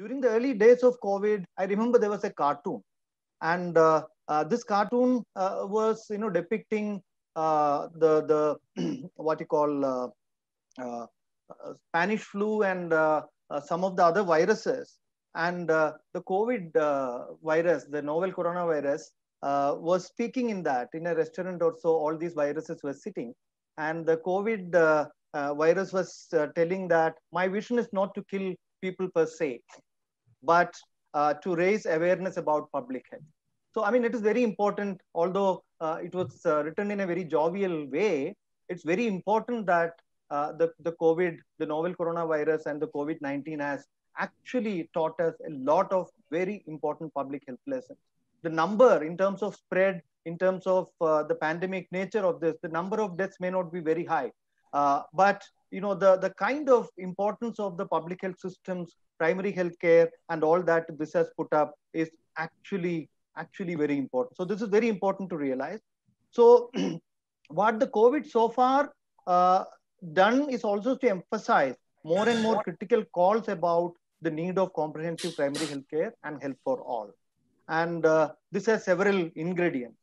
during the early days of COVID, I remember there was a cartoon, and uh, uh, this cartoon uh, was, you know, depicting uh, the the what you call uh, uh, Spanish flu and some of the other viruses, and the COVID virus, the novel coronavirus, was speaking in that. In a restaurant or so. All these viruses were sitting, and the COVID virus was telling that my vision is not to kill people per se, but uh, to raise awareness about public health. So, I mean, it is very important, although uh, it was uh, written in a very jovial way, it's very important that uh, the, the COVID, the novel coronavirus, and the COVID 19 has actually taught us a lot of very important public health lessons. The number in terms of spread, in terms of uh, the pandemic nature of this, the number of deaths may not be very high. Uh, but you know the, the kind of importance of the public health systems, primary health care, and all that this has put up is actually actually very important. So this is very important to realize. So what the COVID so far uh, done is also to emphasize more and more critical calls about the need of comprehensive primary health care and health for all. And uh, this has several ingredients.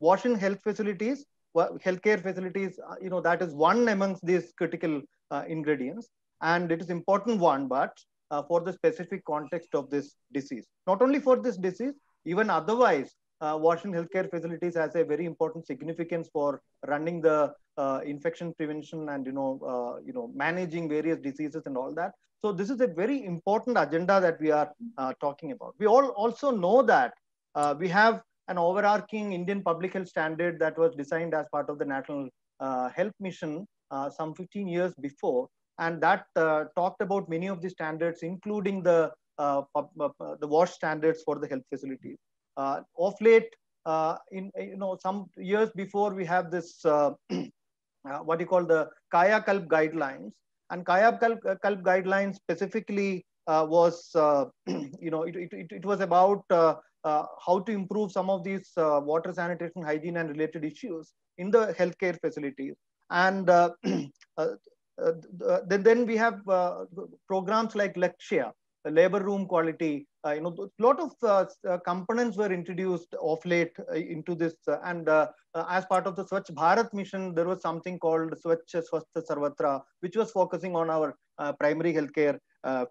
WASH in health facilities, healthcare facilities, uh, you know, that is one amongst these critical uh, ingredients. And it is important one, but uh, for the specific context of this disease. Not only for this disease, even otherwise, uh, WASH in healthcare facilities has a very important significance for running the uh, infection prevention and you know uh, you know managing various diseases and all that. So this is a very important agenda that we are talking about. We all also know that we have an overarching Indian public health standard that was designed as part of the National uh, Health Mission uh, some 15 years before, and that uh, talked about many of the standards, including the uh, the WASH standards for the health facilities. Uh, of late, uh, in you know some years before, we have this uh, what you call the Kayakalp guidelines, and Kaya Kalp, guidelines specifically was you know it, it, it, was about Uh, how to improve some of these uh, water sanitation, hygiene, and related issues in the healthcare facilities. And uh, uh, then, then we have uh, programs like Lakshya, labor room quality. Uh, you know, a lot of uh, uh, components were introduced of late into this. and as part of the Swachh Bharat mission, there was something called Swachh Swasth Sarvatra, which was focusing on our primary healthcare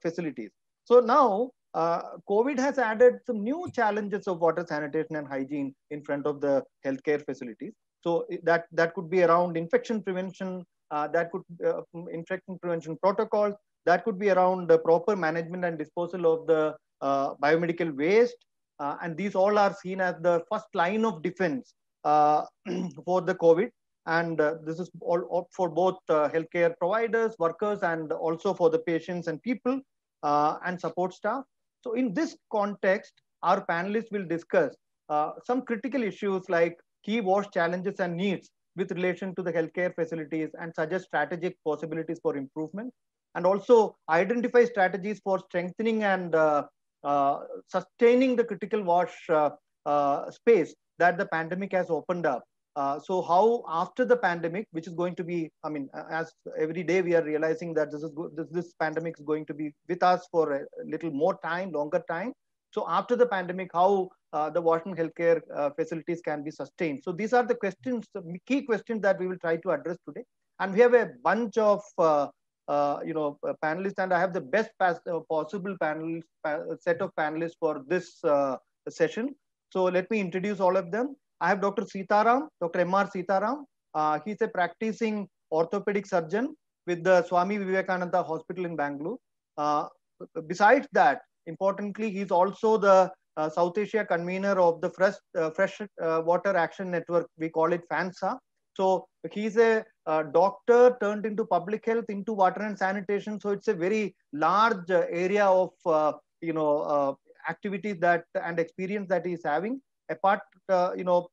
facilities. So now uh, COVID has added some new challenges of water sanitation and hygiene in front of the healthcare facilities. So that that could be around infection prevention, uh, that could uh, infection prevention protocols, that could be around the proper management and disposal of the uh, biomedical waste. Uh, and these all are seen as the first line of defense uh, for the COVID. And this is all for both healthcare providers, workers, and also for the patients and people uh, and support staff. So in this context, our panelists will discuss some critical issues like key WASH challenges and needs with relation to the healthcare facilities and suggest strategic possibilities for improvement and also identify strategies for strengthening and uh, uh, sustaining the critical wash uh, uh space that the pandemic has opened up. Uh, so how after the pandemic, which is going to be, I mean, as every day we are realizing that this is this, this pandemic is going to be with us for a little more time, longer time. So after the pandemic, how uh, the WASH in healthcare uh, facilities can be sustained. So these are the questions, the key questions that we will try to address today. And we have a bunch of uh, uh, you know, panelists, and I have the best uh, possible panel set of panelists for this uh, session. So let me introduce all of them. I have Dr. Sitaram, Dr. M.R. Sitaram. Uh, he's a practicing orthopedic surgeon with the Swami Vivekananda Hospital in Bangalore. Uh, besides that, importantly, he's also the uh, South Asia convener of the Fresh, Fresh Water Action Network. We call it FANSA. So he's a, a, doctor turned into public health, into water and sanitation. So it's a very large uh, area of uh, you know uh, activities that and experience that he's having. Apart, uh, you know,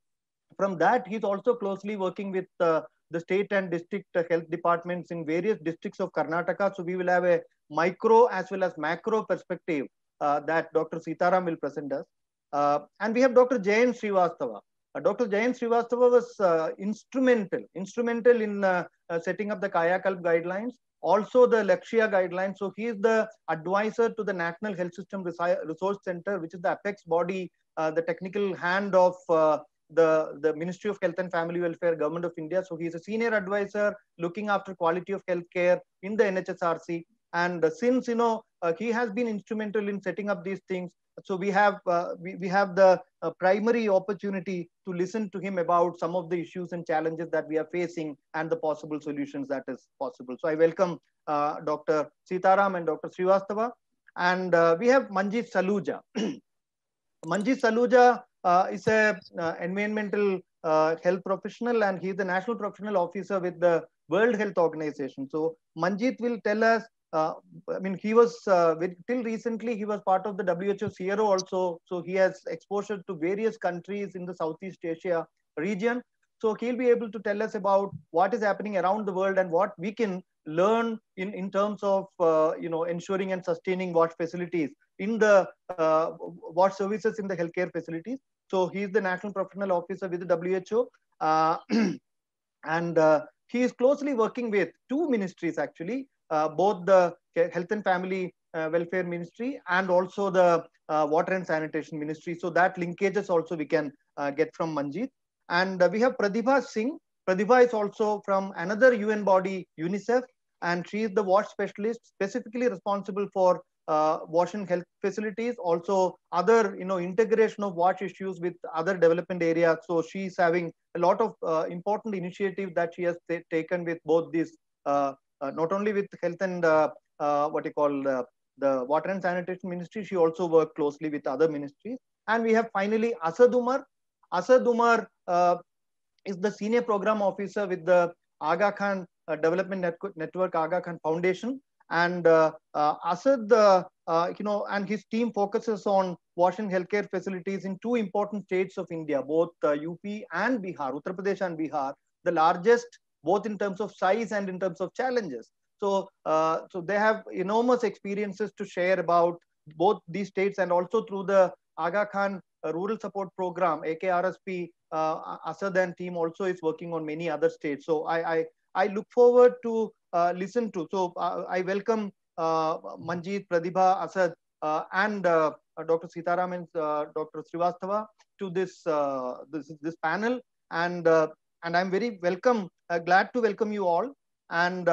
from that, he's also closely working with uh, the state and district health departments in various districts of Karnataka. So we will have a micro as well as macro perspective uh, that Dr. Sitaram will present us. and we have Dr. Jayan Srivastava. Uh, Dr. Jayan Srivastava was uh, instrumental, instrumental in uh, setting up the Kayakalp guidelines. also the Lakshya guidelines. So he is the advisor to the National Health System Resource Center, which is the apex body, uh, the technical hand of uh, the, the Ministry of Health and Family Welfare, Government of India. So he's a senior advisor looking after quality of healthcare in the NHSRC. And since, you know, uh, he has been instrumental in setting up these things, so we have uh, we, we have the uh, primary opportunity to listen to him about some of the issues and challenges that we are facing and the possible solutions that is possible. So I welcome uh, Dr. Sitaram and Dr. Srivastava. And uh, we have Manjeet Saluja. Manjeet Saluja uh, is a uh, environmental health professional and he is the national professional officer with the World Health Organization. So Manjeet will tell us uh, I mean, he was uh, with, till recently he was part of the WHO SEARO also, so he has exposure to various countries in the Southeast Asia region. So he'll be able to tell us about what is happening around the world and what we can learn in, in terms of uh, you know ensuring and sustaining what facilities in the uh, WASH services in the healthcare facilities. So he is the national professional officer with the WHO, uh, and uh, he is closely working with two ministries actually uh, both the Health and Family uh, Welfare Ministry and also the Water and Sanitation Ministry. So that linkages also we can get from Manjeet. And we have Pratibha Singh. Pratibha is also from another UN body, UNICEF, and she is the WASH specialist specifically responsible for uh, wash and health facilities also other you know integration of WASH issues with other development areas so she's having a lot of uh, important initiative that she has taken with both these uh, uh, not only with health and uh, uh, what you call the water and sanitation ministry, she also worked closely with other ministries. And we have finally Asad Umar. Asad Umar is the senior program officer with the Aga Khan uh, Development Network, Aga Khan Foundation. And uh, uh, Asad, you know, and his team focuses on wash in healthcare facilities in two important states of India, both UP and Bihar, Uttar Pradesh and Bihar, the largest both in terms of size and in terms of challenges. So, uh, so they have enormous experiences to share about both these states and also through the Aga Khan Rural Support Program, AKRSP, uh, Asad and team also is working on many other states. So I, I, I look forward to uh, listen to. So uh, I welcome uh, Manjeet, Pratibha, Asad, and Dr. Sitaram and Dr. Srivastava to this, this, this panel. And and I'm very welcome, glad to welcome you all, and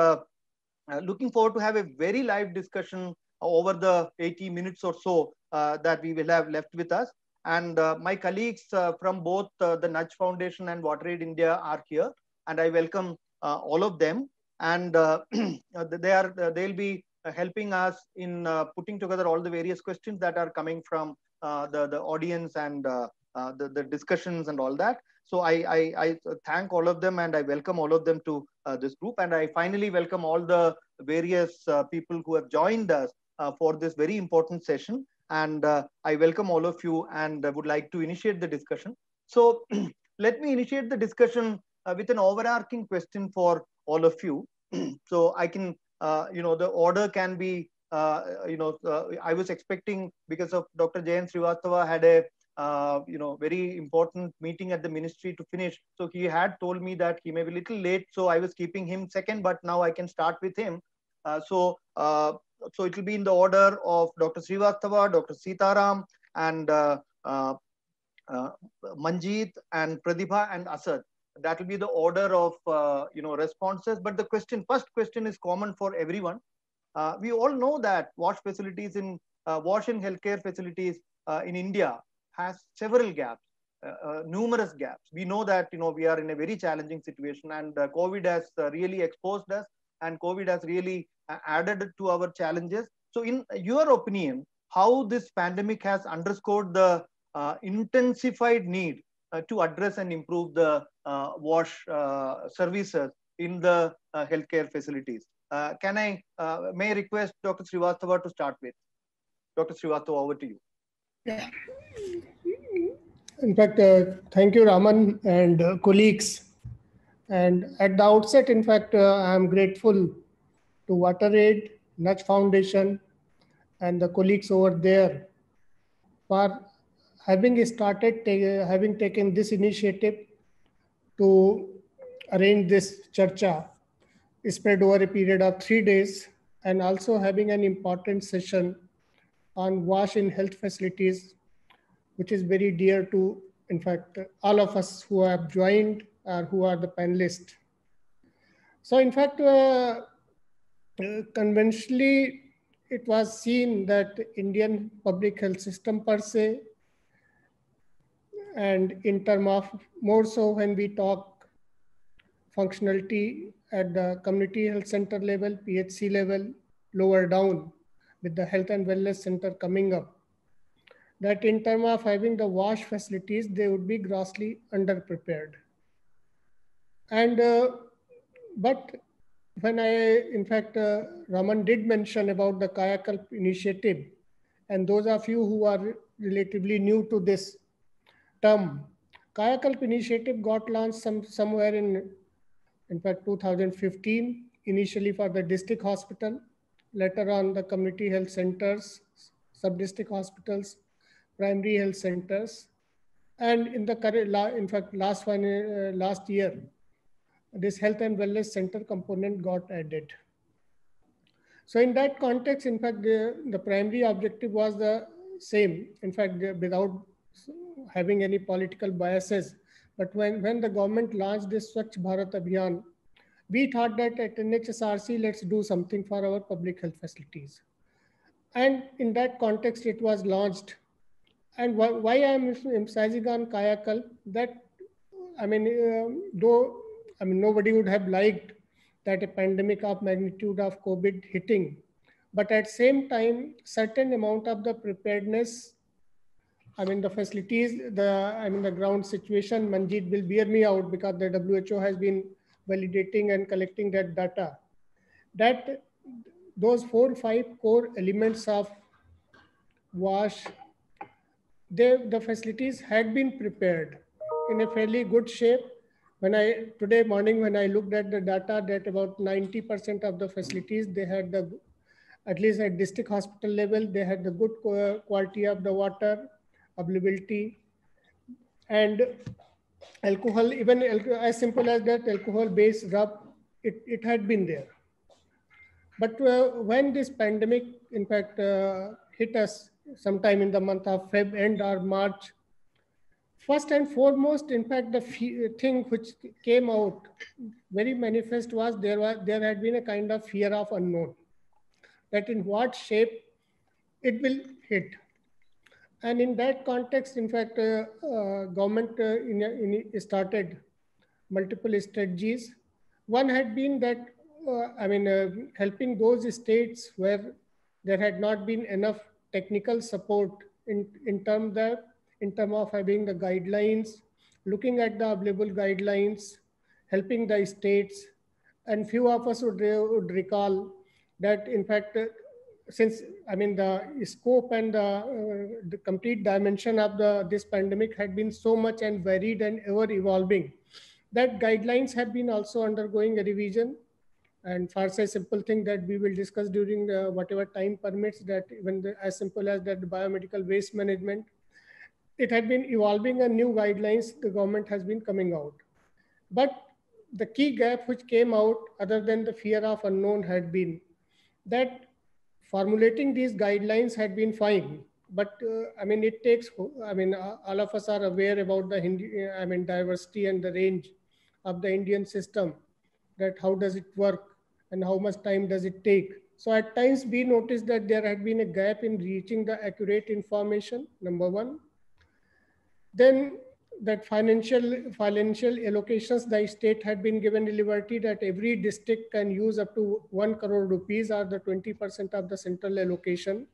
looking forward to have a very live discussion over the 80 minutes or so uh, that we will have left with us. And uh, my colleagues uh, from both the Nudge Foundation and WaterAid India are here, and I welcome all of them. And they are they'll be helping us in putting together all the various questions that are coming from the the audience and the the discussions and all that. So I, I, I, thank all of them and I welcome all of them to uh, this group. And I finally welcome all the various uh, people who have joined us uh, for this very important session. And uh, I welcome all of you and I would like to initiate the discussion. So let me initiate the discussion uh, with an overarching question for all of you. so I can, uh, you know, the order can be you know, uh, I was expecting because of Dr. Jayan Srivastava had a uh, you know, very important meeting at the ministry to finish. So he had told me that he may be a little late. So I was keeping him second, but now I can start with him. Uh, so, uh, so it will be in the order of Dr. Srivastava, Dr. Sitaram, and uh, uh, uh, Manjeet, and Pratibha, and Asad. That will be the order of, you know, responses. But the question, first question is common for everyone. we all know that wash facilities in, wash in healthcare facilities in India has several gaps, uh, uh, numerous gaps. We know that you know we are in a very challenging situation, and uh, COVID has uh, really exposed us, and COVID has really uh, added to our challenges. So, in your opinion, how this pandemic has underscored the uh, intensified need to address and improve the wash services in the healthcare facilities? can I may I request Dr. Srivastava to start with? Dr. Srivastava, over to you. Yeah. In fact, uh, thank you, Raman and uh, colleagues. And at the outset, in fact, uh, I am grateful to WaterAid, Nudge Foundation, and the colleagues over there for having started, having taken this initiative to arrange this charcha spread over a period of three days and also having an important session on wash in health facilities, which is very dear to, in fact, all of us who have joined or who are the panelists. So in fact, uh, uh, conventionally, it was seen that Indian public health system per se, and in terms of more so when we talk functionality at the community health center level, PHC level, lower down with the health and wellness center coming up, that in terms of having the wash facilities, they would be grossly underprepared. And, uh, but when I, in fact, uh, Raman did mention about the Kayakalp initiative, and those of you who are relatively new to this term, Kayakalp initiative got launched some, somewhere in, in fact, 2015, initially for the district hospital, later on the community health centers, sub-district hospitals, primary health centers, and in the current, in fact, last one, uh, last year, this health and wellness center component got added. So in that context, in fact, the, the primary objective was the same. In fact, without having any political biases. But when, when the government launched this Swachh Bharat Abhiyan, we thought that at NHSRC, let's do something for our public health facilities. And in that context, it was launched. And why, why I'm emphasizing on Kayakalp, that, I mean, um, though I mean, nobody would have liked that a pandemic of magnitude of COVID hitting. But at same time, certain amount of the preparedness, I mean, the facilities, the, I mean, the ground situation, Manjeet will bear me out because the WHO has been validating and collecting that data. That those four, or five core elements of WASH, they, the facilities had been prepared in a fairly good shape when I, today morning, when I looked at the data that about 90% of the facilities, they had the, at least at district hospital level, they had the good quality of the water, availability, and alcohol, even as simple as that alcohol-based rub, it, it had been there. But uh, when this pandemic, in fact, uh, hit us sometime in the month of Feb end or March, First and foremost, in fact, the thing which came out very manifest was there was there had been a kind of fear of unknown, that in what shape it will hit. And in that context, in fact, uh, uh, government uh, in, in started multiple strategies. One had been that, uh, I mean, uh, helping those states where there had not been enough technical support in, in terms of in terms of having the guidelines, looking at the available guidelines, helping the states. And few of us would, would recall that in fact, since I mean the scope and the, uh, the complete dimension of the this pandemic had been so much and varied and ever evolving, that guidelines have been also undergoing a revision. And for a simple thing that we will discuss during whatever time permits, that even the, as simple as that biomedical waste management it had been evolving and new guidelines the government has been coming out. But the key gap which came out other than the fear of unknown had been that formulating these guidelines had been fine. But uh, I mean, it takes, I mean, uh, all of us are aware about the Hindi, I mean, diversity and the range of the Indian system, that how does it work and how much time does it take. So at times we noticed that there had been a gap in reaching the accurate information, number one. Then that financial financial allocations, the state had been given liberty that every district can use up to 1 crore rupees or the 20% of the central allocation.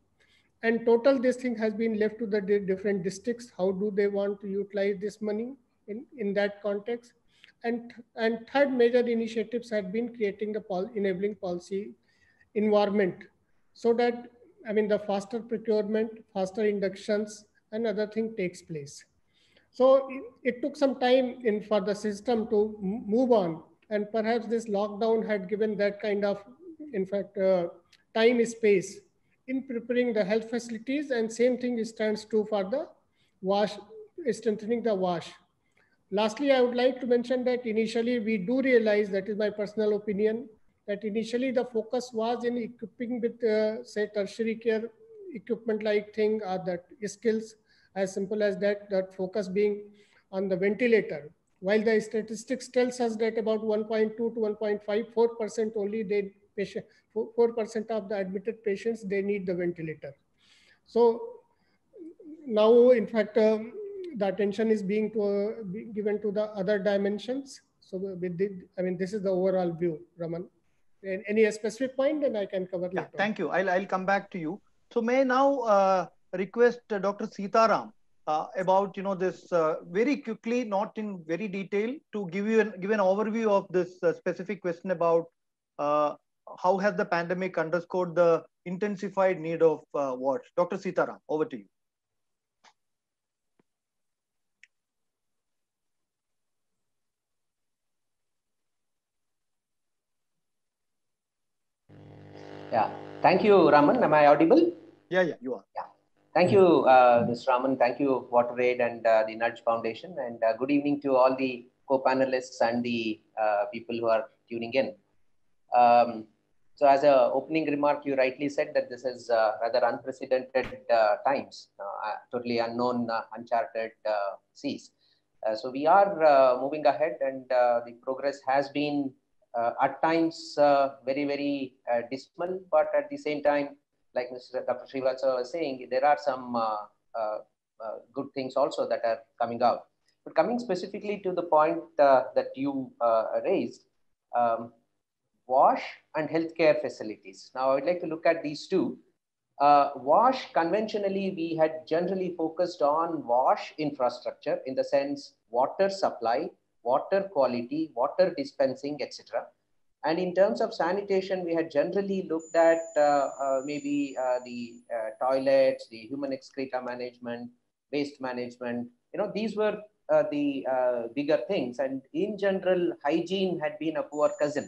And total this thing has been left to the different districts. How do they want to utilize this money in, in that context? And, and third major initiatives had been creating the pol enabling policy environment so that, I mean, the faster procurement, faster inductions, and other thing takes place. So it, took some time in for the system to move on. And perhaps this lockdown had given that kind of, in fact, uh, time space in preparing the health facilities. And same thing stands true for the wash, strengthening the wash. Lastly, I would like to mention that initially we do realize, that is my personal opinion, that initially the focus was in equipping with, uh, say, tertiary care equipment like thing or that skills as simple as that, that focus being on the ventilator. While the statistics tells us that about 1.2 to 1.54% only they patient, 4% of the admitted patients, they need the ventilator. So now, in fact, um, the attention is being to, uh, be given to the other dimensions. So with the, I mean, this is the overall view, Raman. Any specific point, then I can cover yeah, later. Thank you. I'll, I'll come back to you. So may now uh, request uh, Dr. Sitaram uh, about you know this uh, very quickly, not in very detail, to give you an give an overview of this uh, specific question about uh, how has the pandemic underscored the intensified need of uh, WASH. Dr. Sitaram, over to you. Yeah. Thank you, Raman. Am I audible? Yeah, yeah, you are. Yeah. Thank you, uh, Mr. Raman. Thank you, WaterAid and uh, the Nudge Foundation. And uh, good evening to all the co-panelists and the uh, people who are tuning in. Um, so as a opening remark, you rightly said that this is uh, rather unprecedented uh, times, totally unknown, uncharted seas. so we are moving ahead and the progress has been at times very, very dismal, but at the same time, like Mr. Dr. Srivatsa was saying, there are some uh, uh, uh, good things also that are coming out. But coming specifically to the point that you raised, um, WASH and healthcare facilities. Now, I would like to look at these two. Uh, WASH, conventionally, we had generally focused on WASH infrastructure in the sense water supply, water quality, water dispensing, etc. And in terms of sanitation, we had generally looked at uh, uh, maybe uh, the uh, toilets, the human excreta management, waste management. You know, these were uh, the uh, bigger things. And in general, hygiene had been a poor cousin.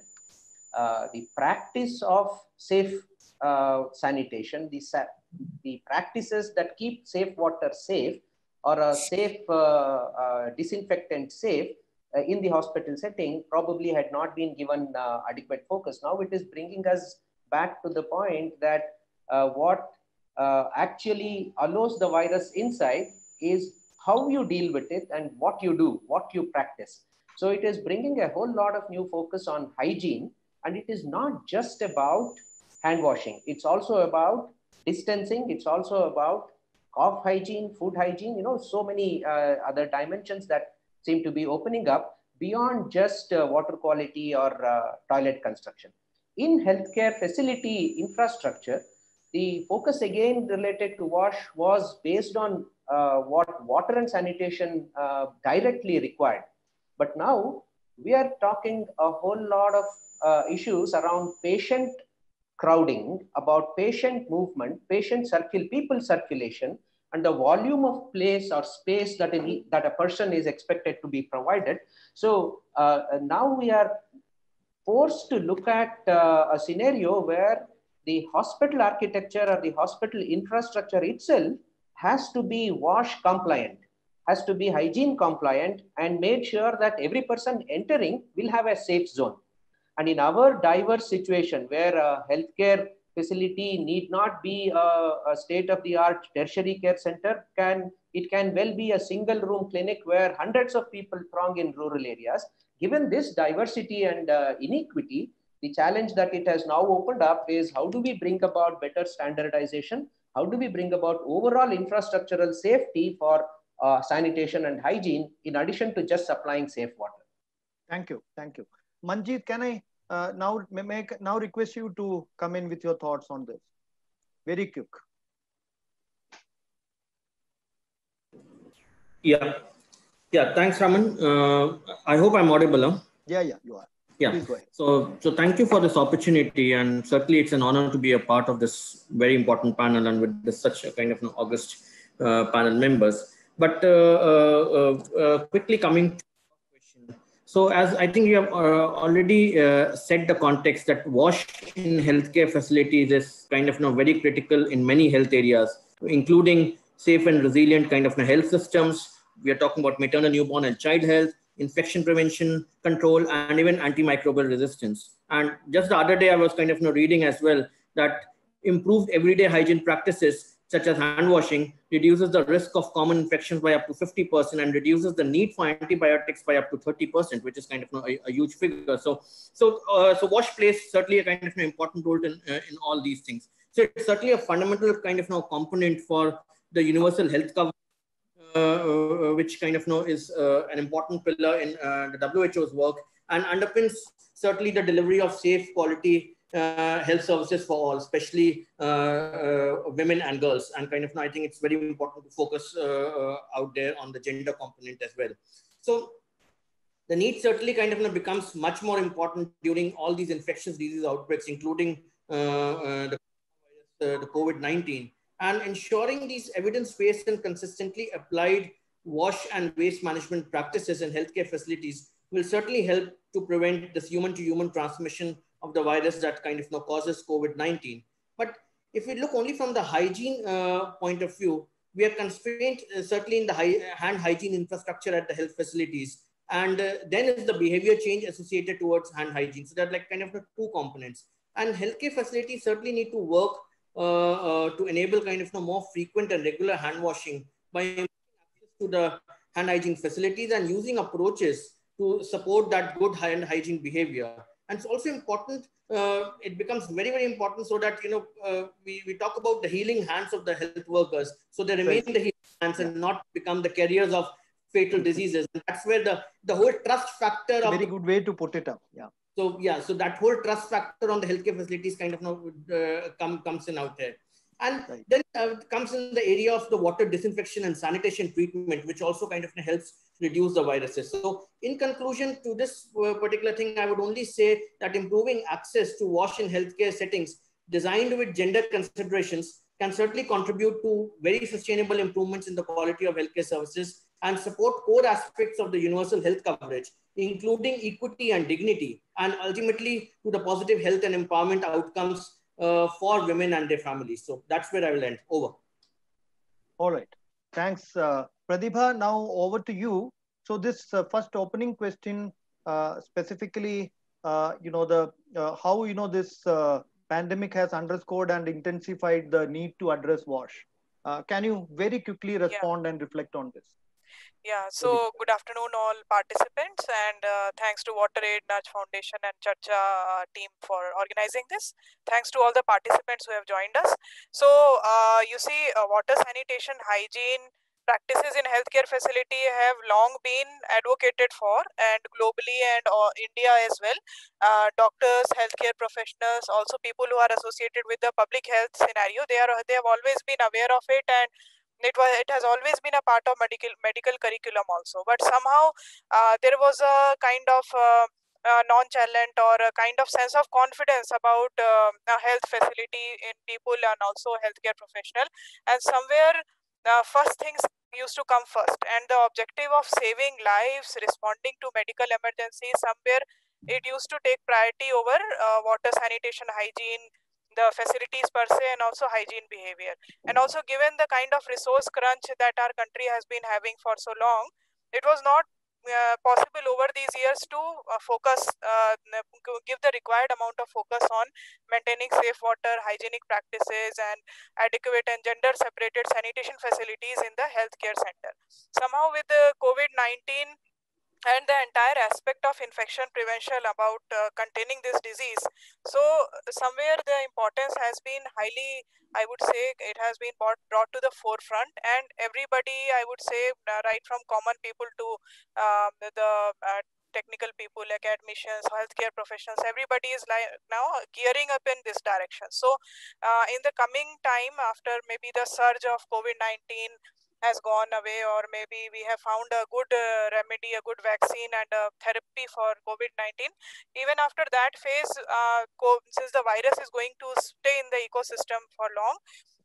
the practice of safe sanitation, the, the practices that keep safe water safe or a safe disinfectant safe in the hospital setting probably had not been given uh, adequate focus. Now it is bringing us back to the point that uh, what actually allows the virus inside is how you deal with it and what you do, what you practice. So it is bringing a whole lot of new focus on hygiene. And it is not just about hand washing. It's also about distancing. It's also about cough hygiene, food hygiene, you know, so many uh, other dimensions that seem to be opening up beyond just uh, water quality or uh, toilet construction. In healthcare facility infrastructure, the focus again related to WASH was based on uh, what water and sanitation uh, directly required. But now we are talking a whole lot of uh, issues around patient crowding, about patient movement, patient circle, people circulation, and the volume of place or space that, a, that a person is expected to be provided. So uh, now we are forced to look at uh, a scenario where the hospital architecture or the hospital infrastructure itself has to be wash compliant, has to be hygiene compliant and made sure that every person entering will have a safe zone. And in our diverse situation where uh, healthcare facility need not be a, a state-of-the-art tertiary care center. Can It can well be a single room clinic where hundreds of people throng in rural areas. Given this diversity and uh, inequity, the challenge that it has now opened up is how do we bring about better standardization? How do we bring about overall infrastructural safety for uh, sanitation and hygiene in addition to just supplying safe water? Thank you. Thank you. Manjeet, can I uh, now make now request you to come in with your thoughts on this. Very quick. Yeah, yeah. Thanks, Raman. Uh, I hope I'm audible. Huh? Yeah, yeah, you are. Yeah. So, so thank you for this opportunity, and certainly it's an honor to be a part of this very important panel and with this, such a kind of know, August uh, panel members. But uh, uh, uh, quickly coming so as I think you have uh, already uh, set the context that wash in healthcare facilities is kind of know, very critical in many health areas, including safe and resilient kind of health systems. We are talking about maternal, newborn and child health, infection prevention, control, and even antimicrobial resistance. And just the other day, I was kind of you know, reading as well that improved everyday hygiene practices such as hand washing, reduces the risk of common infections by up to 50% and reduces the need for antibiotics by up to 30%, which is kind of a, a huge figure. So, so, uh, so wash plays certainly a kind of an important role in, uh, in all these things. So it's certainly a fundamental kind of you know, component for the universal health cover, uh, uh, which kind of you know, is uh, an important pillar in uh, the WHO's work and underpins certainly the delivery of safe quality uh, Uh, health services for all, especially uh, uh, women and girls. And kind of, I think it's very important to focus uh, uh, out there on the gender component as well. So the need certainly kind of becomes much more important during all these infectious disease outbreaks, including the, the COVID-19 and ensuring these evidence-based and consistently applied wash and waste management practices in healthcare facilities will certainly help to prevent this human-to-human transmission of the virus that kind of you know, causes COVID-19. But if we look only from the hygiene uh, point of view, we are constrained uh, certainly in the high, hand hygiene infrastructure at the health facilities. And uh, then is the behavior change associated towards hand hygiene. So that like kind of the two components. And healthcare facilities certainly need to work uh, uh, to enable kind of you know, more frequent and regular hand washing by access to the hand hygiene facilities and using approaches to support that good hand hygiene behavior. And it's also important, uh, it becomes very, very important so that, you know, uh, we, we talk about the healing hands of the health workers. So they remain right. the healing hands and not become the carriers of fatal diseases. And that's where the, the whole trust factor of very good way to put it up. Yeah. So yeah, so that whole trust factor on the healthcare facilities kind of now uh, come, comes in out there. And right. then uh, comes in the area of the water disinfection and sanitation treatment, which also kind of helps reduce the viruses. So in conclusion to this uh, particular thing, I would only say that improving access to wash in healthcare settings designed with gender considerations can certainly contribute to very sustainable improvements in the quality of healthcare services and support core aspects of the universal health coverage, including equity and dignity, and ultimately to the positive health and empowerment outcomes uh, for women and their families. So that's where I will end. Over. All right. Thanks, uh, Pratibha. Now over to you. So this uh, first opening question, uh, specifically, uh, you know, the uh, how you know this pandemic has underscored and intensified the need to address WASH. can you very quickly respond yeah. and reflect on this? Yeah, so good afternoon, all participants, and uh, thanks to WaterAid, Nudge Foundation, and Charcha uh, team for organizing this. Thanks to all the participants who have joined us. So, uh, you see, uh, water sanitation, hygiene practices in healthcare facility have long been advocated for, and globally and uh, India as well. Uh, doctors, healthcare professionals, also people who are associated with the public health scenario, they are they have always been aware of it and it was it has always been a part of medical medical curriculum also. But somehow uh, there was a kind of uh, uh, nonchalant or a kind of sense of confidence about uh, a health facility in people and also healthcare professional. And somewhere uh, first things used to come first. And the objective of saving lives responding to medical emergencies somewhere it used to take priority over uh, water sanitation hygiene the facilities per se and also hygiene behavior. And also given the kind of resource crunch that our country has been having for so long it was not uh, possible over these years to uh, focus uh, give the required amount of focus on maintaining safe water hygienic practices and adequate and gender separated sanitation facilities in the healthcare center. Somehow with the covid-19 and the entire aspect of infection prevention about uh, containing this disease. So somewhere the importance has been highly i would say it has been brought, brought to the forefront and everybody i would say uh, right from common people to um, the uh, technical people academicians healthcare professionals everybody is like now gearing up in this direction. So uh, in the coming time after maybe the surge of covid-19 has gone away or maybe we have found a good uh, remedy a good vaccine and a therapy for covid-19 even after that phase uh, since the virus is going to stay in the ecosystem for long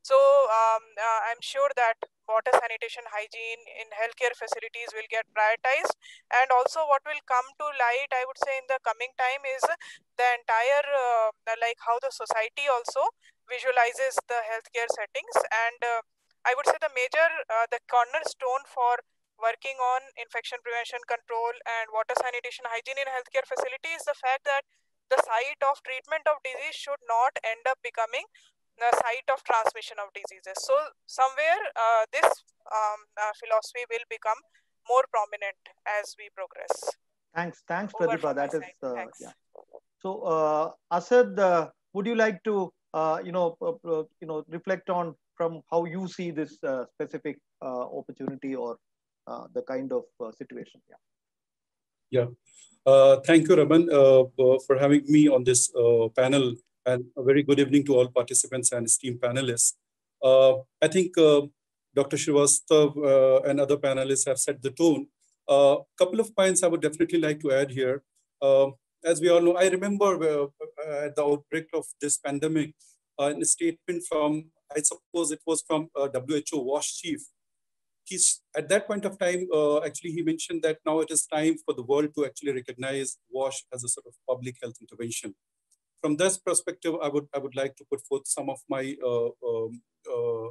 so um, uh, i'm sure that water sanitation hygiene in healthcare facilities will get prioritized. And also what will come to light i would say in the coming time is the entire uh, like how the society also visualizes the healthcare settings. And uh, I would say the major, uh, the cornerstone for working on infection prevention control and water sanitation hygiene in healthcare facility is the fact that the site of treatment of disease should not end up becoming the site of transmission of diseases. So somewhere uh, this um, uh, philosophy will become more prominent as we progress. Thanks, thanks, Pratibha. That is, uh, yeah. So, uh, Asad, uh, would you like to, uh, you know, you know, reflect on from how you see this uh, specific uh, opportunity or uh, the kind of situation? Yeah. Yeah. Uh, thank you, Raman, uh, for having me on this uh, panel. And a very good evening to all participants and esteemed panelists. I think Dr. Srivastav and other panelists have set the tone. A couple of points I would definitely like to add here. as we all know, I remember at the outbreak of this pandemic, a statement from, I suppose it was from WHO WASH chief, he's at that point of time, uh, actually, he mentioned that now it is time for the world to actually recognize WASH as a sort of public health intervention. From this perspective, I would I would like to put forth some of my uh, um, uh,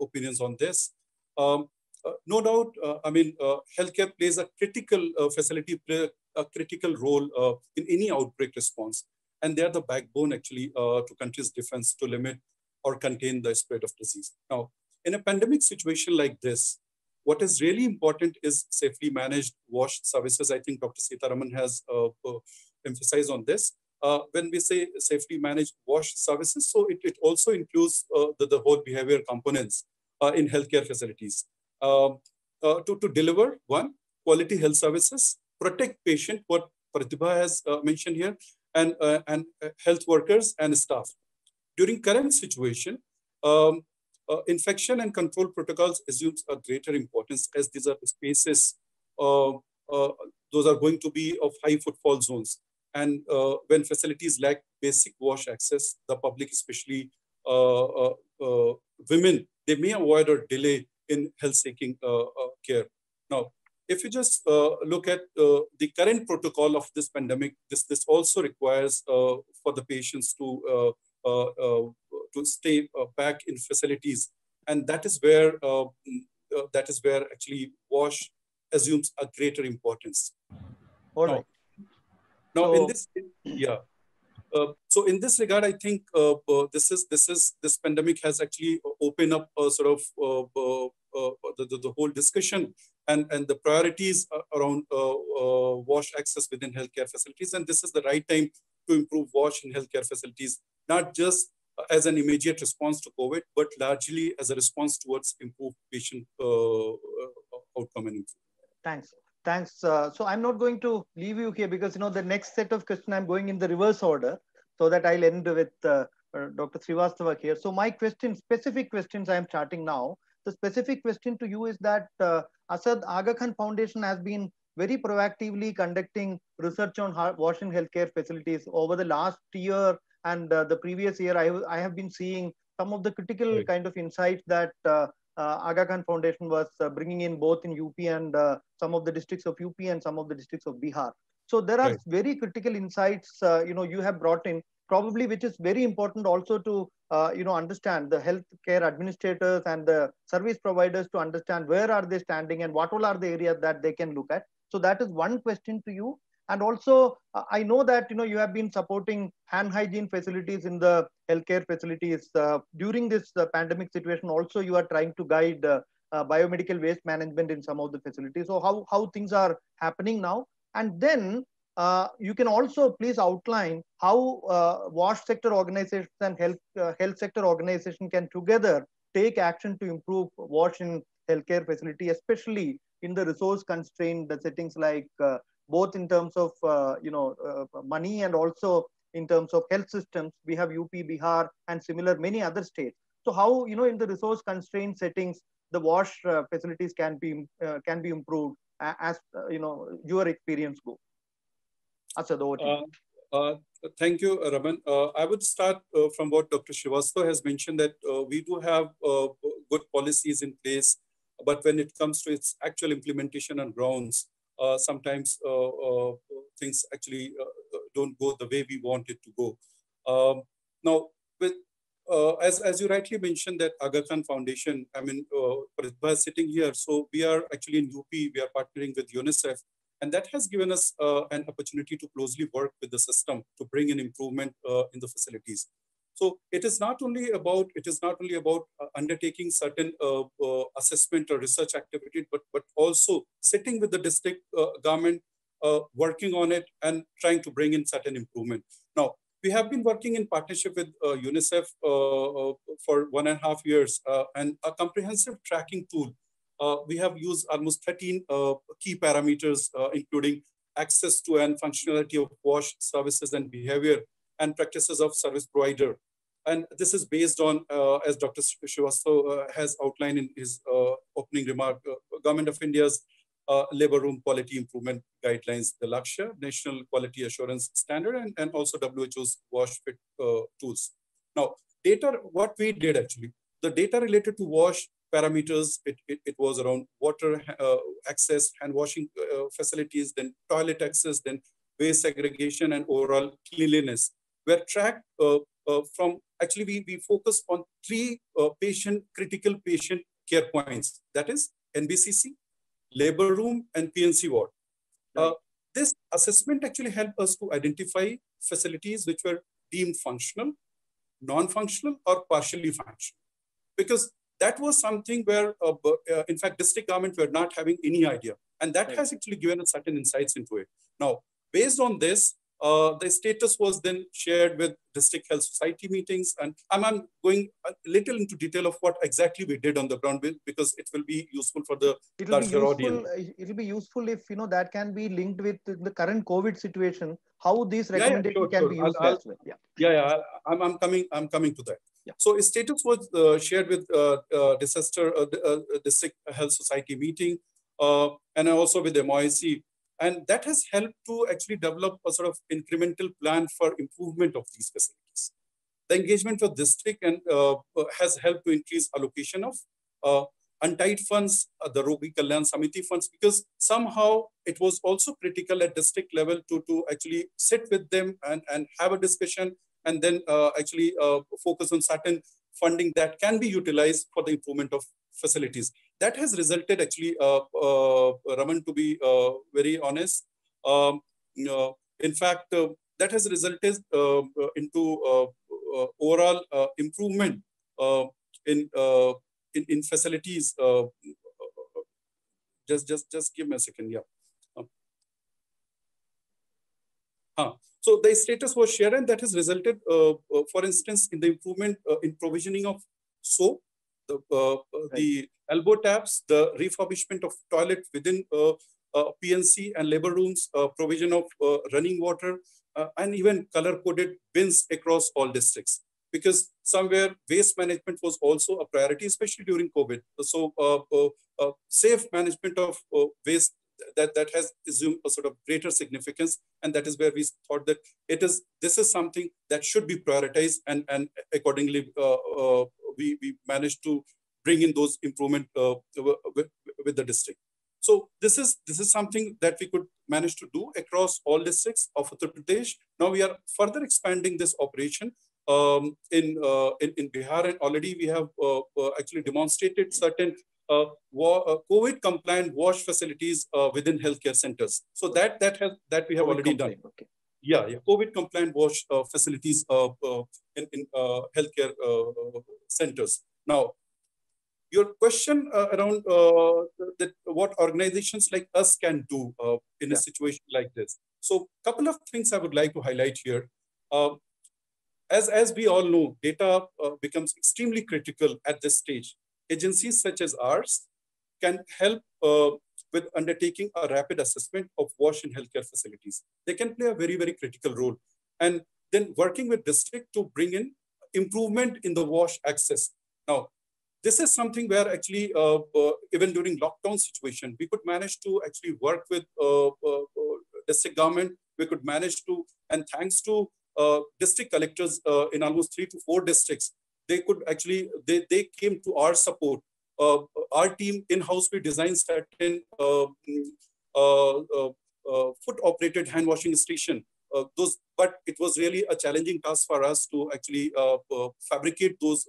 opinions on this. Um, uh, no doubt, uh, I mean, uh, healthcare plays a critical facility play a critical role in any outbreak response, and they are the backbone actually to countries' defense to limit or contain the spread of disease. Now, in a pandemic situation like this, what is really important is safely managed wash services. I think Dr. Seetharaman has uh, uh, emphasized on this. Uh, when we say safely managed wash services, so it, it also includes uh, the, the whole behavior components uh, in healthcare facilities. Um, uh, to, to deliver, one, quality health services, protect patient, what Pratibha has mentioned here, and, and health workers and staff. During current situation, um, uh, infection and control protocols assumes a greater importance as these are spaces, uh, uh, those are going to be of high footfall zones. And uh, when facilities lack basic wash access, the public, especially uh, uh, women, they may avoid or delay in health-seeking care. Now, if you just look at the current protocol of this pandemic, this, this also requires for the patients to to stay uh, back in facilities. And that is where uh, mm, uh, that is where actually WASH assumes a greater importance. All right. Now, now so, in this, yeah. Uh, so in this regard, I think uh, uh, this is this is this pandemic has actually opened up a sort of the, the, the, whole discussion and and the priorities around wash access within healthcare facilities, and this is the right time to improve wash in healthcare facilities, not just as an immediate response to COVID, but largely as a response towards improved patient uh, outcome and Thanks. Thanks. Uh, so I'm not going to leave you here because you know the next set of questions I'm going in the reverse order, so that I'll end with uh, uh Dr. Srivastava here. So my question, specific questions I am starting now. The specific question to you is that uh, Asad Aga Khan Foundation has been very proactively conducting research on wash in healthcare facilities over the last year and uh, the previous year, I, I have been seeing some of the critical right. kind of insights that uh, uh, Aga Khan Foundation was uh, bringing in both in UP and uh, some of the districts of UP and some of the districts of Bihar. So there are right. very critical insights, uh, you know, you have brought in probably, which is very important also to, uh, you know, understand the healthcare administrators and the service providers to understand where are they standing and what all are the areas that they can look at. So that is one question to you. And also, uh, I know that you know you have been supporting hand hygiene facilities in the healthcare facilities uh, during this uh, pandemic situation. Also, you are trying to guide uh, uh, biomedical waste management in some of the facilities. So, how how things are happening now? And then uh, you can also please outline how wash sector organizations and health health sector organization can together take action to improve wash in healthcare facility, especially in the resource constrained settings like both in terms of uh, you know uh, money and also in terms of health systems. We have UP, Bihar, and similar many other states. So how you know in the resource constrained settings the wash uh, facilities can be uh, can be improved as uh, you know your experience go. Asad, over to you. Uh, thank you, Raman. I would start from what Dr. Srivastava has mentioned that we do have good policies in place, but when it comes to its actual implementation on grounds, uh, sometimes uh, uh, things actually don't go the way we want it to go. Um, now, with uh, as, as you rightly mentioned that Aga Khan Foundation, I mean, uh, is sitting here. So we are actually in UP, we are partnering with UNICEF. And that has given us uh, an opportunity to closely work with the system to bring an improvement uh, in the facilities. So it is not only about it is not only about uh, undertaking certain uh, uh, assessment or research activity, but but also sitting with the district uh, government, working on it and trying to bring in certain improvement. Now we have been working in partnership with UNICEF for one and a half years, and a comprehensive tracking tool. We have used almost 13 key parameters, including access to and functionality of WASH services and behavior and practices of service provider, and this is based on, uh, as Dr. Srivastava uh, has outlined in his uh, opening remark, uh, Government of India's uh, labor room quality improvement guidelines, the Lakshya, National Quality Assurance Standard, and, and also WHO's WASH fit uh, tools. Now, data, what we did actually, the data related to WASH parameters, it, it, it was around water access, hand washing facilities, then toilet access, then waste segregation and overall cleanliness. Were tracked uh, uh, from actually we, we focus on three uh, patient critical patient care points. That is nbcc labor room and pnc ward. Right. uh, this assessment actually helped us to identify facilities which were deemed functional non-functional or partially functional. Because that was something where uh, uh, in fact district government were not having any idea and that right. has actually given us certain insights into it now based on this uh, the status was then shared with district health society meetings. And I'm, I'm, going a little into detail of what exactly we did on the ground because it will be useful for the it'll larger useful, audience. It will be useful if, you know, that can be linked with the current COVID situation, how these recommendations yeah, yeah, sure, can sure. be used I'll, I'll, Yeah, yeah, yeah I'm, I'm, coming, I'm coming to that. Yeah. So status was uh, shared with uh, uh, disaster, uh, uh, district health society meeting and also with MOIC and that has helped to actually develop a sort of incremental plan for improvement of these facilities. The engagement of district and has helped to increase allocation of untied funds, uh, the Rogi Kalyan Samiti funds, because somehow it was also critical at district level to, to actually sit with them and, and have a discussion and then uh, actually uh, focus on certain funding that can be utilized for the improvement of facilities. That has resulted actually, uh, uh Raman, to be uh, very honest, um, uh, in fact, that has resulted into overall improvement in, in, in facilities. just, just, just give me a second, yeah. Uh, so the status was shared and that has resulted, uh, uh, for instance, in the improvement in provisioning of soap the, uh, right. the elbow taps, the refurbishment of toilet within uh, uh, PNC and labor rooms, provision of running water, and even color-coded bins across all districts. Because somewhere waste management was also a priority, especially during COVID. So safe management of waste that that has assumed a sort of greater significance and that is where we thought that it is this is something that should be prioritized and and accordingly uh, uh, we, we managed to bring in those improvement uh, with, with the district. So this is this is something that we could manage to do across all districts of Uttar Pradesh. Now we are further expanding this operation um, in, uh, in, in Bihar, and already we have uh, uh, actually demonstrated certain COVID compliant wash facilities uh, within healthcare centers. So that that has that we have COVID already done. Okay. Yeah, yeah, COVID compliant wash facilities in, in healthcare centers. Now, your question uh, around uh, that what organizations like us can do uh, in yeah. a situation like this. So a couple of things I would like to highlight here. Uh, as, as we all know, data uh, becomes extremely critical at this stage. Agencies such as ours can help uh, with undertaking a rapid assessment of wash in healthcare facilities. They can play a very, very critical role. And then working with district to bring in improvement in the wash access. Now, this is something where actually, uh, uh, even during lockdown situation, we could manage to actually work with uh, uh, uh district government. We could manage to, and thanks to district collectors in almost three to four districts, they could actually, they, they came to our support. Uh, our team in-house, we designed certain uh, mm, uh, foot-operated hand washing station those, but it was really a challenging task for us to actually fabricate those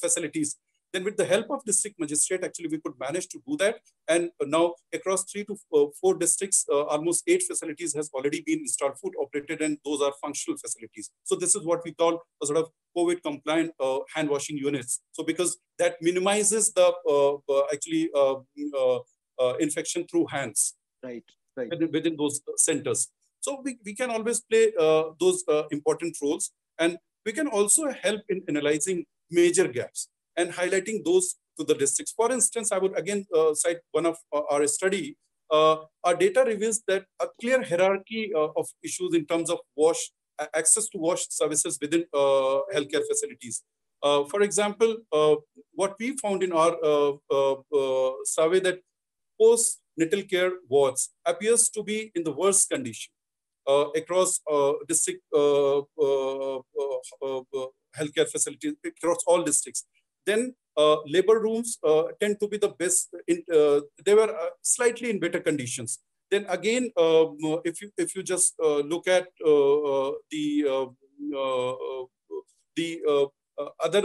facilities then with the help of district magistrate, actually we could manage to do that. And now across three to uh, four districts, uh, almost eight facilities has already been installed, food operated, and those are functional facilities. So this is what we call a sort of COVID compliant uh, hand washing units. So because that minimizes the uh, uh, actually uh, mm, infection through hands. Right, right. Within, within those centers. So we, we can always play those important roles. And we can also help in analyzing major gaps and highlighting those to the districts. For instance, I would again uh, cite one of uh, our study. Uh, our data reveals that a clear hierarchy uh, of issues in terms of wash access to wash services within uh, healthcare facilities. Uh, for example, what we found in our survey that post-natal care wards appears to be in the worst condition across district healthcare facilities across all districts then uh, labor rooms uh, tend to be the best. In, uh, they were uh, slightly in better conditions. Then again, um, if you if you just uh, look at uh, uh the um, uh, the uh, other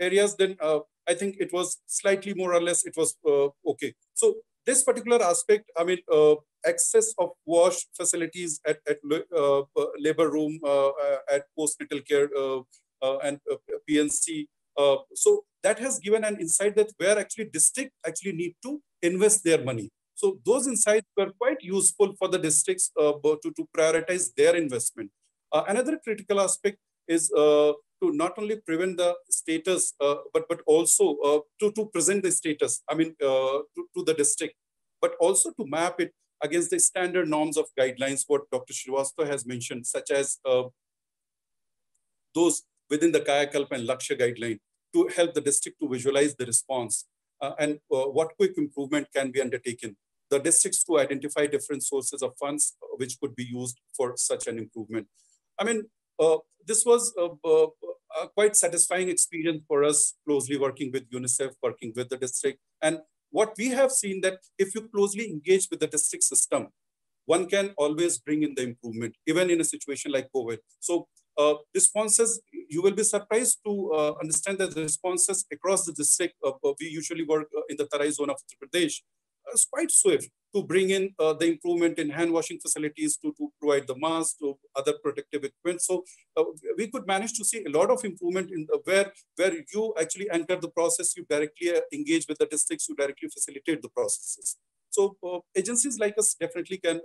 areas, then I think it was slightly more or less it was okay. So this particular aspect, I mean, access of wash facilities at, at labor room, at postnatal care and PNC uh, so that has given an insight that where actually district actually need to invest their money. So those insights were quite useful for the districts uh, to, to prioritize their investment. Uh, another critical aspect is uh, to not only prevent the status, uh, but, but also uh, to, to present the status, I mean, to, to the district, but also to map it against the standard norms of guidelines, what Dr. Srivastava has mentioned, such as those within the Kayakalp and Lakshya guideline to help the district to visualize the response uh, and uh, what quick improvement can be undertaken. The districts to identify different sources of funds uh, which could be used for such an improvement. I mean, uh, this was a, a, a, quite satisfying experience for us closely working with UNICEF, working with the district. And what we have seen that if you closely engage with the district system, one can always bring in the improvement, even in a situation like COVID. So uh, responses, you will be surprised to uh, understand that the responses across the district, uh, uh we usually work uh, in the Tarai zone of Uttar Pradesh, is quite swift to bring in uh, the improvement in hand washing facilities, to, to provide the masks, to other protective equipment. So we could manage to see a lot of improvement in the, where, where you actually enter the process, you directly engage with the districts, you directly facilitate the processes. So agencies like us definitely can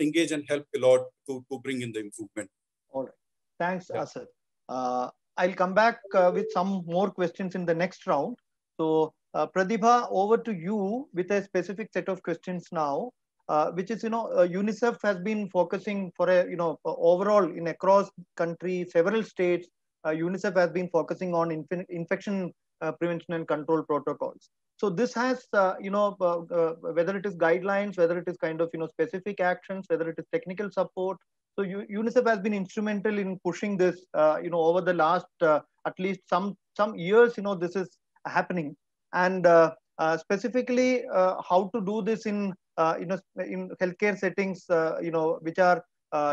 engage and help a lot to, to bring in the improvement. All right. Thanks, yeah. Asad. Uh, I'll come back uh, with some more questions in the next round. So, uh, Pratibha, over to you with a specific set of questions now, uh, which is, you know, uh, UNICEF has been focusing for a, you know, overall in across country, several states, uh, UNICEF has been focusing on inf infection prevention and control protocols. So this has, you know, whether it is guidelines, whether it is kind of, you know, specific actions, whether it is technical support, so UNICEF has been instrumental in pushing this, uh, you know, over the last uh, at least some some years. You know, this is happening, and uh, uh specifically uh, how to do this in uh, you know in healthcare settings, you know, which are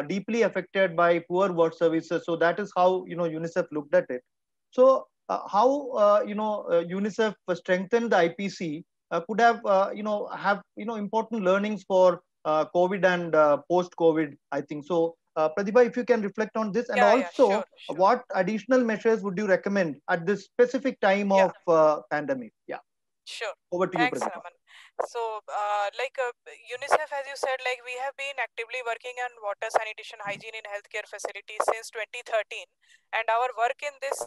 deeply affected by poor water services. So that is how you know UNICEF looked at it. So how you know UNICEF strengthened the IPC could have you know have you know important learnings for uh, COVID and uh, post-COVID, I think. So, uh, Pratibha, if you can reflect on this, and yeah, also, yeah, sure, sure. what additional measures would you recommend at this specific time yeah. of uh, pandemic? Yeah. Sure. Over to Thanks, you, Pratibha. Raman. So, uh, like uh, UNICEF, as you said, like we have been actively working on water sanitation hygiene in healthcare facilities since 2013, and our work in this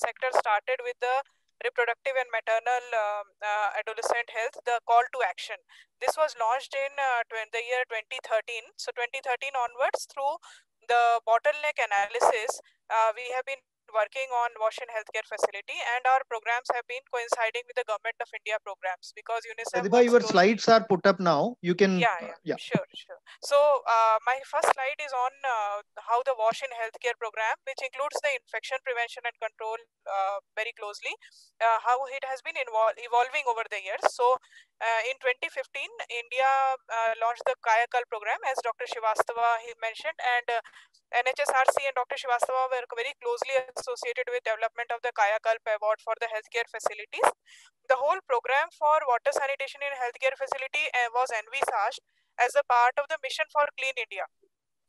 sector started with the reproductive and maternal um, uh, adolescent health, the call to action. This was launched in uh, the year 2013. So 2013 onwards, through the bottleneck analysis, uh, we have been working on wash in healthcare facility and our programs have been coinciding with the government of India programs because UNICEF. Pratibha, your slides are put up now. You can. Yeah, yeah, yeah. sure, sure. So uh, my first slide is on uh, how the wash in healthcare program, which includes the infection prevention and control uh, very closely, uh, how it has been evolving over the years. So uh, in 2015, India uh, launched the Kayakalp program, as Dr. Srivastava he mentioned, and NHSRC and Dr. Srivastava were very closely associated with development of the Kayakalp Award for the healthcare facilities. The whole program for water sanitation in healthcare facility uh, was envisaged as a part of the mission for Clean India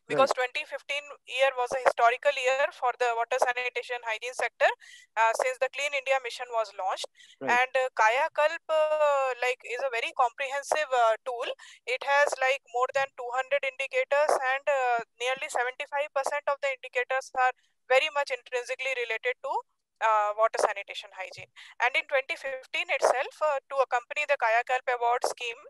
because right. 2015 year was a historical year for the water sanitation hygiene sector uh, since the clean india mission was launched right. and uh, Kayakalp uh, like is a very comprehensive uh, tool it has like more than 200 indicators and uh, nearly 75% of the indicators are very much intrinsically related to uh, water sanitation hygiene and in 2015 itself to accompany the Kayakalp award scheme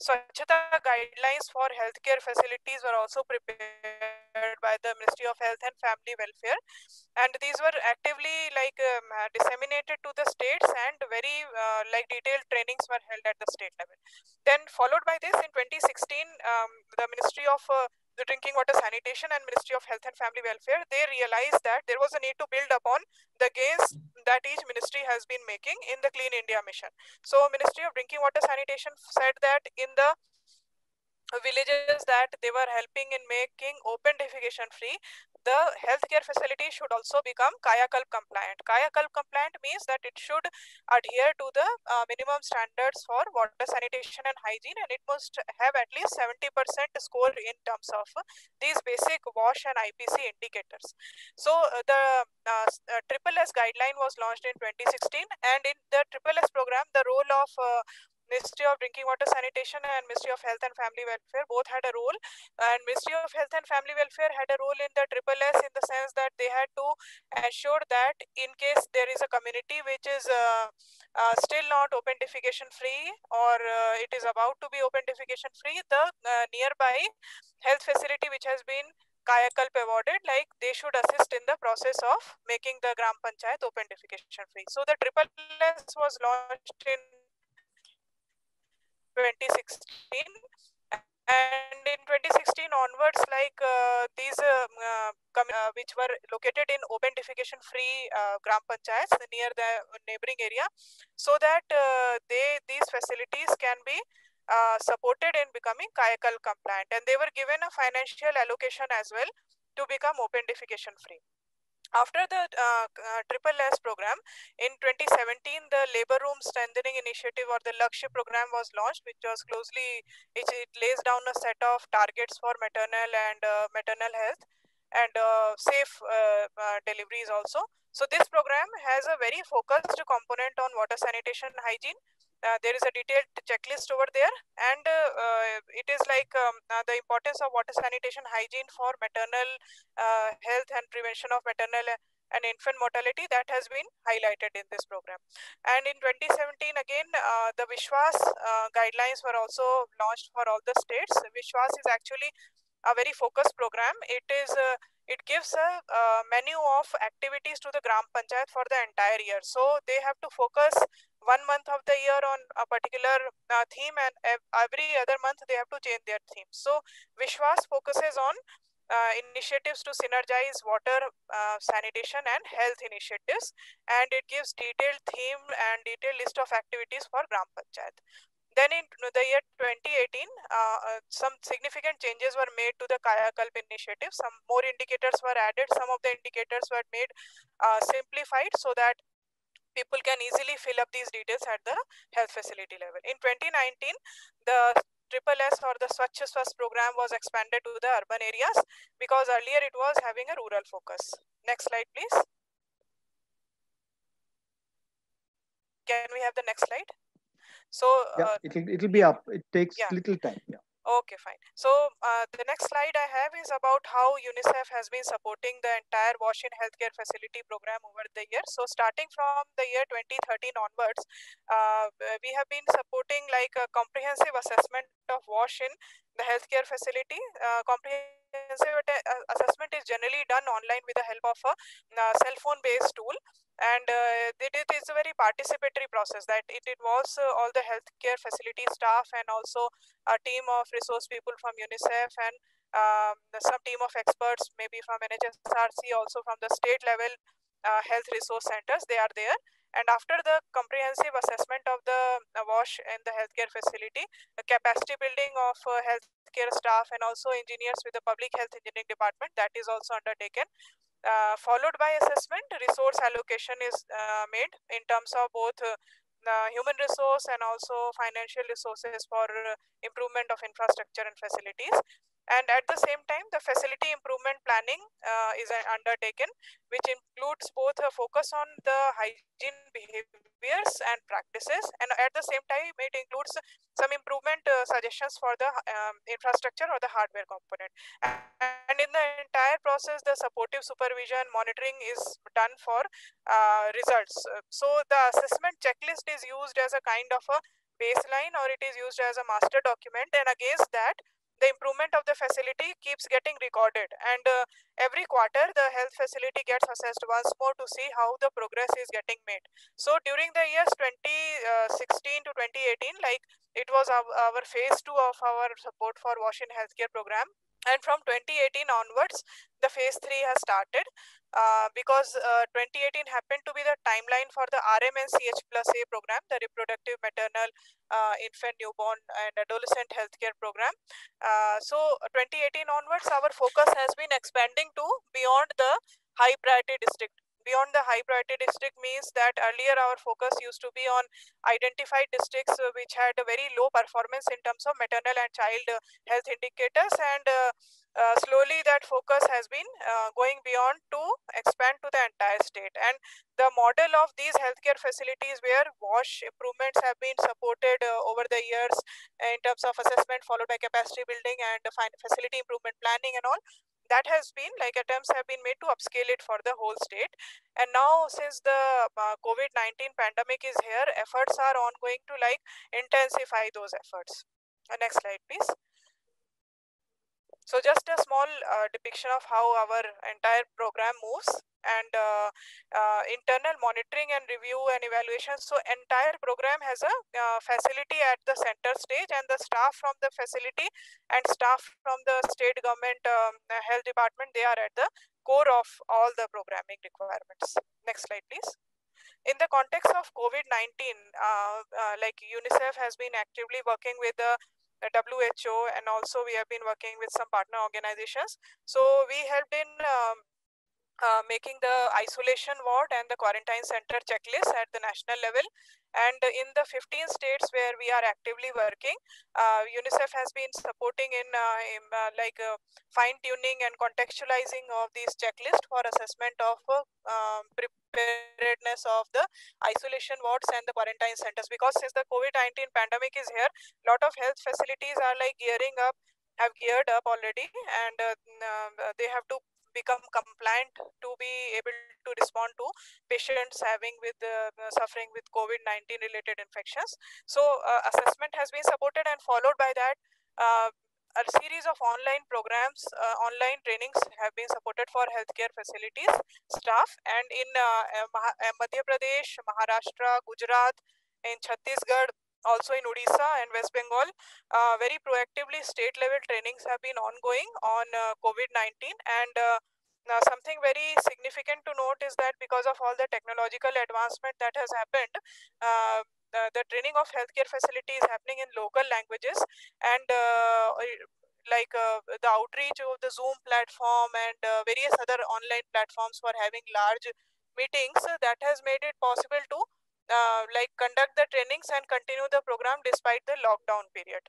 Swachhata guidelines for healthcare facilities were also prepared by the Ministry of Health and Family Welfare, and these were actively like um, uh, disseminated to the states, and very uh, like detailed trainings were held at the state level. Then, followed by this, in 2016, um, the Ministry of uh, the Drinking Water Sanitation and Ministry of Health and Family Welfare, they realized that there was a need to build upon the gains that each ministry has been making in the Clean India mission. So Ministry of Drinking Water Sanitation said that in the villages that they were helping in making open defecation free, the healthcare facility should also become Kayakalp compliant. Kayakalp compliant means that it should adhere to the uh, minimum standards for water sanitation and hygiene and it must have at least 70% score in terms of these basic wash and IPC indicators. So uh, the uh, uh, Triple S guideline was launched in 2016 and in the Triple S program, the role of uh, Ministry of Drinking Water Sanitation and Ministry of Health and Family Welfare both had a role. And Ministry of Health and Family Welfare had a role in the Triple S in the sense that they had to ensure that in case there is a community which is uh, uh, still not open defecation free or uh, it is about to be open defecation free, the uh, nearby health facility which has been Kayakalp awarded, like they should assist in the process of making the Gram Panchayat open defecation free. So the Triple S was launched in 2016 and in 2016 onwards like uh, these uh, uh, uh, which were located in open defecation free uh, gram panchayats near the neighboring area so that uh, they these facilities can be supported in becoming Kayakalp compliant. And they were given a financial allocation as well to become open defecation free after the uh, uh, Triple S program in 2017, the labor room strengthening initiative or the Lakshya program was launched, which was closely, it, it lays down a set of targets for maternal and uh, maternal health and uh, safe uh, uh, deliveries also. So this program has a very focused component on water sanitation hygiene uh, there is a detailed checklist over there and uh, it is like um, uh, the importance of water sanitation hygiene for maternal uh, health and prevention of maternal and infant mortality that has been highlighted in this program. And in 2017, again, uh, the Vishwas guidelines were also launched for all the states. Vishwas is actually a very focused program. It is it gives a, a, menu of activities to the Gram Panchayat for the entire year. So they have to focus one month of the year on a particular uh, theme and every other month they have to change their theme. So Vishwas focuses on uh, initiatives to synergize water uh, sanitation and health initiatives and it gives detailed theme and detailed list of activities for Gram Panchayat. Then in the year 2018, uh, uh, some significant changes were made to the Kayakalp initiative. Some more indicators were added. Some of the indicators were made uh, simplified so that people can easily fill up these details at the health facility level. In 2019, the Triple S or the Swachh Swasth program was expanded to the urban areas because earlier it was having a rural focus. Next slide, please. Can we have the next slide? So yeah, uh, it'll it'll be up. It takes yeah. little time. Yeah. Okay, fine. So uh, the next slide I have is about how UNICEF has been supporting the entire wash-in healthcare facility program over the years. So starting from the year 2013 onwards, uh, we have been supporting like a comprehensive assessment of wash in the healthcare facility. Uh, comprehensive comprehensive assessment is generally done online with the help of a cell phone based tool and uh, it, it is a very participatory process that it involves uh, all the healthcare facility staff and also a team of resource people from UNICEF and um, some team of experts maybe from NHSRC also from the state level uh, health resource centers they are there and after the comprehensive assessment of the uh, wash in the healthcare facility the capacity building of uh, healthcare staff and also engineers with the public health engineering department that is also undertaken uh, followed by assessment, resource allocation is uh, made in terms of both uh, human resource and also financial resources for uh, improvement of infrastructure and facilities. And at the same time, the facility improvement planning uh, is undertaken, which includes both a focus on the hygiene behaviors and practices. And at the same time, it includes some improvement uh, suggestions for the um, infrastructure or the hardware component. And in the entire process, the supportive supervision monitoring is done for uh, results. So the assessment checklist is used as a kind of a baseline or it is used as a master document. And against that, the improvement of the facility keeps getting recorded. And uh, every quarter the health facility gets assessed once more to see how the progress is getting made. So during the years 2016 uh, to 2018 like it was our, our phase 2 of our support for wash in healthcare program. And from 2018 onwards phase 3 has started uh, because uh, 2018 happened to be the timeline for the RMNCH plus A program, the reproductive maternal uh, infant newborn and adolescent healthcare program. Uh, so 2018 onwards, our focus has been expanding to beyond the high priority district beyond the high priority district means that earlier our focus used to be on identified districts uh, which had a very low performance in terms of maternal and child uh, health indicators. And uh, uh, slowly that focus has been uh, going beyond to expand to the entire state. And the model of these healthcare facilities where wash improvements have been supported uh, over the years in terms of assessment followed by capacity building and facility improvement planning and all that has been like attempts have been made to upscale it for the whole state. And now since the uh, covid-19 pandemic is here efforts are ongoing to like intensify those efforts. Uh, next slide please so just a small uh, depiction of how our entire program moves and uh, uh, internal monitoring and review and evaluation. So entire program has a uh, facility at the center stage and the staff from the facility and staff from the state government um, health department, they are at the core of all the programming requirements. Next slide, please. In the context of COVID-19, uh, uh, like UNICEF has been actively working with the WHO and also we have been working with some partner organizations. So we helped in um, uh, making the isolation ward and the quarantine center checklist at the national level. And in the 15 states where we are actively working, uh, UNICEF has been supporting in, uh, in uh, like uh, fine tuning and contextualizing of these checklists for assessment of uh, um, preparedness of the isolation wards and the quarantine centers. Because since the COVID-19 pandemic is here, a lot of health facilities are like gearing up have geared up already and uh, they have to become compliant to be able to respond to patients having with uh, suffering with COVID-19 related infections. So uh, assessment has been supported and followed by that uh, a series of online programs, uh, online trainings have been supported for healthcare facilities staff and in uh, Madhya Pradesh, Maharashtra, Gujarat, in Chhattisgarh, also in Odisha and West Bengal, uh, very proactively state level trainings have been ongoing on uh, COVID-19 and uh, something very significant to note is that because of all the technological advancement that has happened, uh, the, the, training of healthcare facility is happening in local languages. And uh, like uh, the outreach of the Zoom platform and various other online platforms for having large meetings that has made it possible to uh, like conduct the trainings and continue the program despite the lockdown period.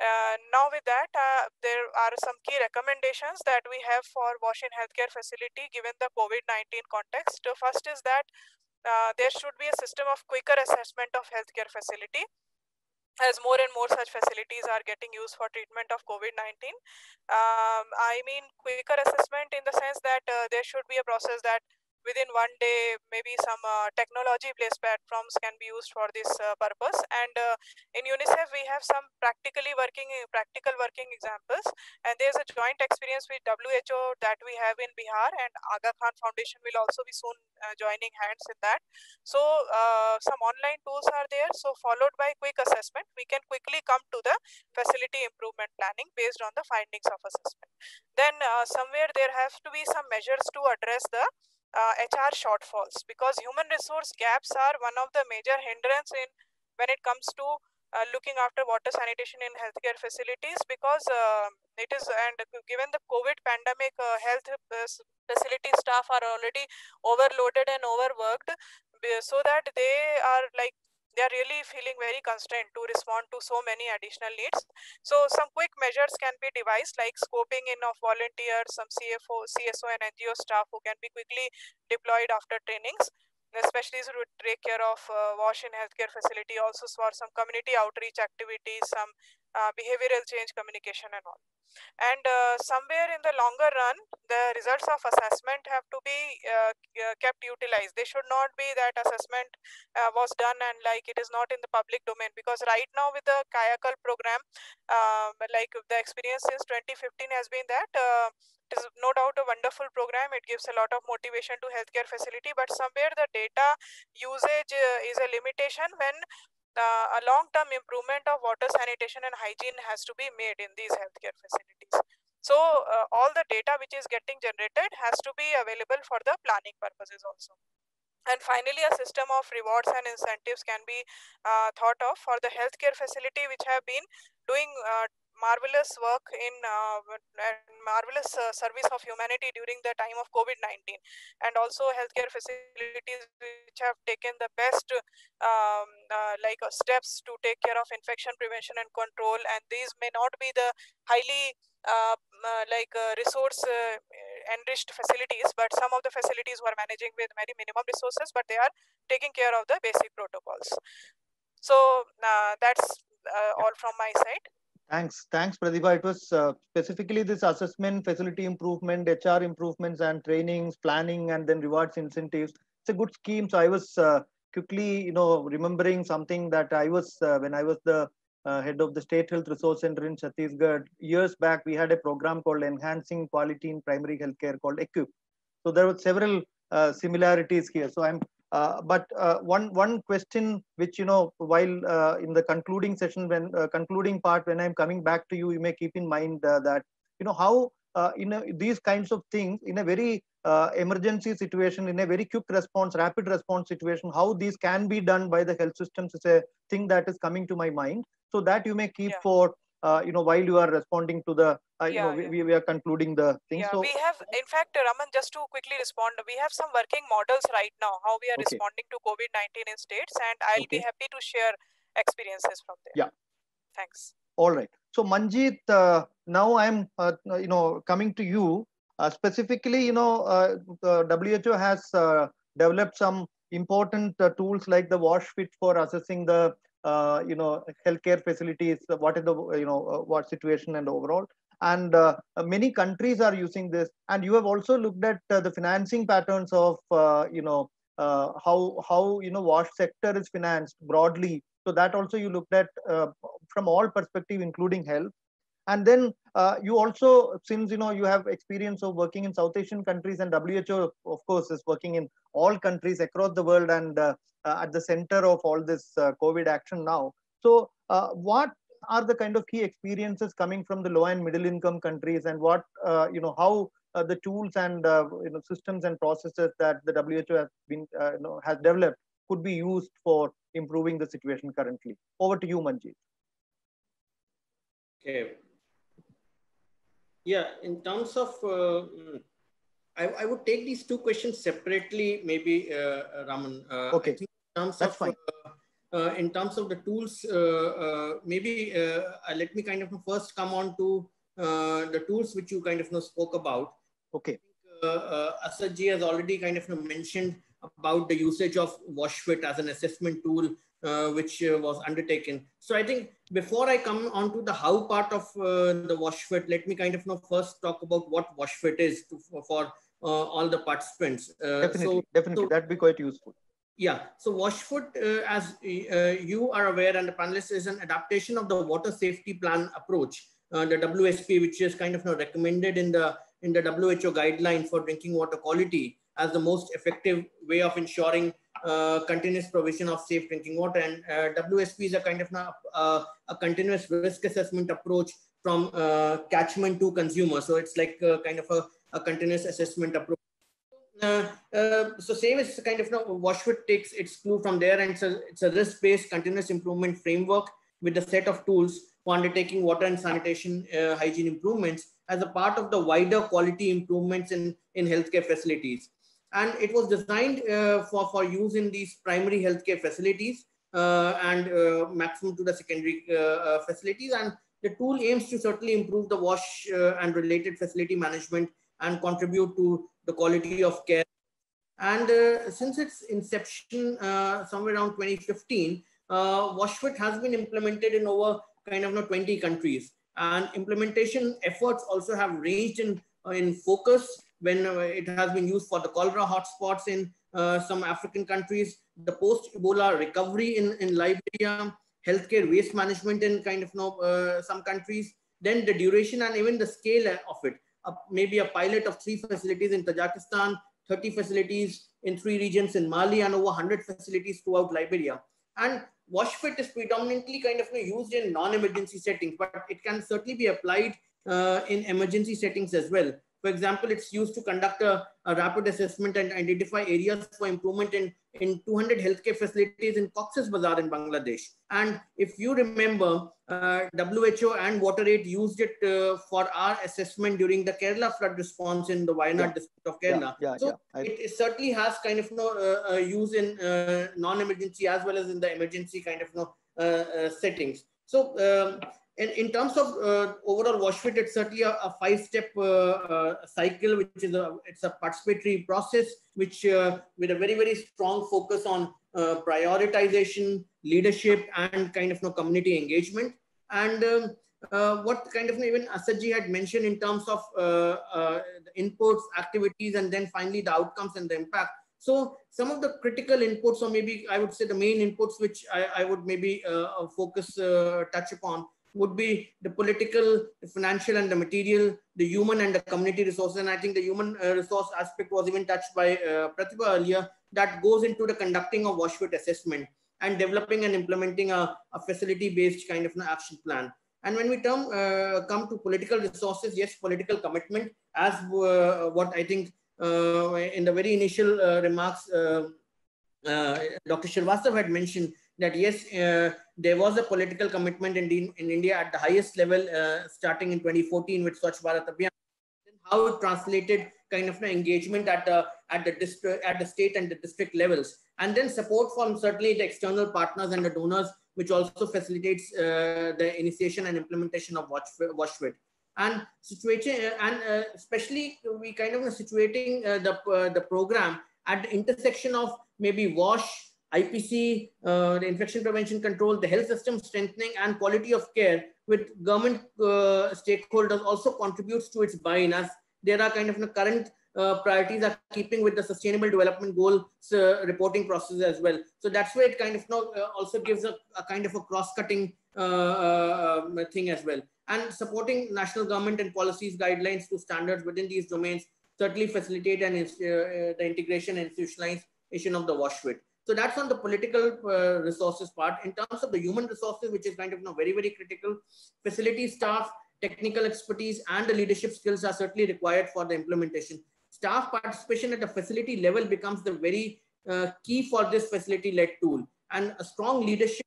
Uh, now with that, uh, there are some key recommendations that we have for wash-in healthcare facility given the COVID-19 context. First is that uh, there should be a system of quicker assessment of healthcare facility as more and more such facilities are getting used for treatment of COVID-19. Um, I mean quicker assessment in the sense that uh, there should be a process that within one day maybe some uh, technology based platforms can be used for this uh, purpose. And uh, in unicef we have some practically working practical working examples. And there's a joint experience with who that we have in bihar. And aga khan foundation will also be soon uh, joining hands in that. So uh, some online tools are there. So followed by quick assessment we can quickly come to the facility improvement planning based on the findings of assessment. Then uh, somewhere there has to be some measures to address the uh, HR shortfalls because human resource gaps are one of the major hindrance in when it comes to uh, looking after water sanitation in healthcare facilities because uh, it is and given the covid pandemic uh, health uh, facility staff are already overloaded and overworked so that they are like they are really feeling very constrained to respond to so many additional needs. So some quick measures can be devised like scoping in of volunteers, some CFO, CSO and NGO staff who can be quickly deployed after trainings especially to take care of uh, wash in healthcare facility also for some community outreach activities some uh, behavioral change communication and all. And uh, somewhere in the longer run the results of assessment have to be uh, uh, kept utilized. They should not be that assessment uh, was done and like it is not in the public domain because right now with the Kayakalp program um, like the experience since 2015 has been that uh, it is no doubt a wonderful program. It gives a lot of motivation to healthcare facility but somewhere the data usage is a limitation when uh, a long-term improvement of water sanitation and hygiene has to be made in these healthcare facilities. So uh, all the data which is getting generated has to be available for the planning purposes also. And finally, a system of rewards and incentives can be uh, thought of for the healthcare facility which have been doing uh, marvelous work in uh, marvelous uh, service of humanity during the time of COVID-19 and also healthcare facilities which have taken the best um, uh, like uh, steps to take care of infection prevention and control. And these may not be the highly uh, uh, like resource enriched facilities but some of the facilities were managing with very minimum resources but they are taking care of the basic protocols. So that's all from my side Thanks, thanks, Pratibha. It was uh, specifically this assessment, facility improvement, HR improvements, and trainings, planning, and then rewards incentives. It's a good scheme. So I was uh, quickly, you know, remembering something that I was uh, when I was the uh, head of the State Health Resource Center in Chhattisgarh years back. We had a program called Enhancing Quality in Primary Healthcare called EQUIP. So there were several uh, similarities here. So I'm uh, but uh, one one question which you know while uh, in the concluding session when uh, concluding part when i'm coming back to you you may keep in mind uh, that you know how in a, these kinds of things in a very emergency situation in a very quick response rapid response situation how these can be done by the health systems is a thing that is coming to my mind so that you may keep yeah. for uh, you know, while you are responding to the, uh, you know, yeah. we, we are concluding the thing. Yeah, so, we have, in fact, Raman, just to quickly respond, we have some working models right now, how we are okay. responding to COVID-19 in states, and I'll okay. be happy to share experiences from there. Yeah. Thanks. All right. So Manjit, uh, now I'm, uh, you know, coming to you. Uh, specifically, you know, uh, WHO has developed some important tools like the wash fit for assessing the uh, you know healthcare facilities what is the you know uh, what situation and overall. And uh, many countries are using this. And you have also looked at uh, the financing patterns of uh, you know uh, how how you know wash sector is financed broadly. So that also you looked at from all perspective including health and then uh, you also since you know you have experience of working in south asian countries and who of course is working in all countries across the world and uh, uh, at the center of all this uh, covid action now. So uh, what are the kind of key experiences coming from the low and middle income countries and what uh, you know how the tools and you know systems and processes that the who has been you know, has developed could be used for improving the situation currently? Over to you manjeet. Okay yeah, in terms of, uh, I, I would take these two questions separately, maybe, uh, Raman. Uh, okay, in terms That's of, fine. Uh, uh, in terms of the tools, uh, maybe let me kind of first come on to the tools which you kind of know, spoke about. Okay. Uh, Asad ji has already kind of mentioned about the usage of WashFit as an assessment tool uh, which uh, was undertaken. So I think before I come on to the how part of uh, the WashFit, let me kind of know first talk about what WashFit is to, for all the participants. definitely, so, definitely, so, that'd be quite useful. Yeah, so WashFit, uh, as uh, you are aware, and the panelists, is an adaptation of the water safety plan approach, uh, the WSP, which is kind of know, recommended in the in the WHO guideline for drinking water quality as the most effective way of ensuring uh, continuous provision of safe drinking water. And uh, WSP is a kind of uh, a continuous risk assessment approach from catchment to consumer. So it's like kind of a, a continuous assessment approach uh, uh, so same is kind of you know, WashFit takes its clue from there and it's a, it's a risk-based continuous improvement framework with a set of tools for undertaking water and sanitation uh, hygiene improvements as a part of the wider quality improvements in, in healthcare facilities. And it was designed uh, for, for use in these primary healthcare facilities uh, and uh, maximum to the secondary facilities. And the tool aims to certainly improve the wash and related facility management and contribute to the quality of care. And uh, since its inception, uh, somewhere around 2015, uh, WashFit has been implemented in over kind of you know, 20 countries. And implementation efforts also have ranged in, in focus when uh, it has been used for the cholera hotspots in uh, some African countries, the post-Ebola recovery in, in Liberia, healthcare waste management in kind of you know, some countries, then the duration and even the scale of it maybe a pilot of three facilities in Tajikistan, 30 facilities in three regions in Mali, and over 100 facilities throughout Liberia. And WashFit is predominantly kind of used in non-emergency settings, but it can certainly be applied uh, in emergency settings as well. For example, it's used to conduct a, a, rapid assessment and identify areas for improvement in, in 200 healthcare facilities in Cox's Bazar in Bangladesh. And if you remember, uh, WHO and WaterAid used it uh, for our assessment during the Kerala flood response in the Wayanad yeah. district of Kerala. Yeah, yeah, so yeah. It, certainly has kind of you know, uh, uh use in uh, non-emergency as well as in the emergency kind of you know, uh, settings. So um, in, in terms of uh, overall WashFit, it's certainly a, a five-step uh, uh, cycle, which is a it's a participatory process, which uh, with a very very strong focus on uh, prioritization, leadership, and kind of you know, community engagement. And um, uh, what kind of you know, even Asadji had mentioned in terms of inputs, activities, and then finally the outcomes and the impact. So some of the critical inputs, or maybe I would say the main inputs, which I, I would maybe focus touch upon would be the political, the financial, and the material, the human and the community resources. And I think the human uh, resource aspect was even touched by uh, Pratibha earlier. That goes into the conducting of WashFit assessment and developing and implementing a, a facility-based kind of an action plan. And when we term, uh, come to political resources, yes, political commitment, as uh, what I think uh, in the very initial uh, remarks, Dr. Srivastav had mentioned that yes, uh, there was a political commitment in, in India at the highest level uh, starting in 2014 with Swachh Bharat Abhiyan. How it translated kind of an engagement at the at the district at the state and the district levels, and then support from certainly the external partners and the donors, which also facilitates uh, the initiation and implementation of Watch WashFit. And situation and uh, especially we kind of situating uh, the uh, the program at the intersection of maybe WASH IPC, uh, the infection prevention control, the health system strengthening and quality of care with government uh, stakeholders also contributes to its buy-in as there are kind of you know, current uh, priorities are keeping with the sustainable development goal uh, reporting process as well. So that's where it kind of you know, uh, also gives a, a, kind of a cross-cutting uh, um, thing as well. And supporting national government and policies guidelines to standards within these domains certainly facilitate and the integration and institutionalization of the WashFit. So that's on the political uh, resources part. In terms of the human resources, which is kind of you know, very, very critical, facility staff, technical expertise, and the leadership skills are certainly required for the implementation. Staff participation at the facility level becomes the very uh, key for this facility-led tool. And a strong leadership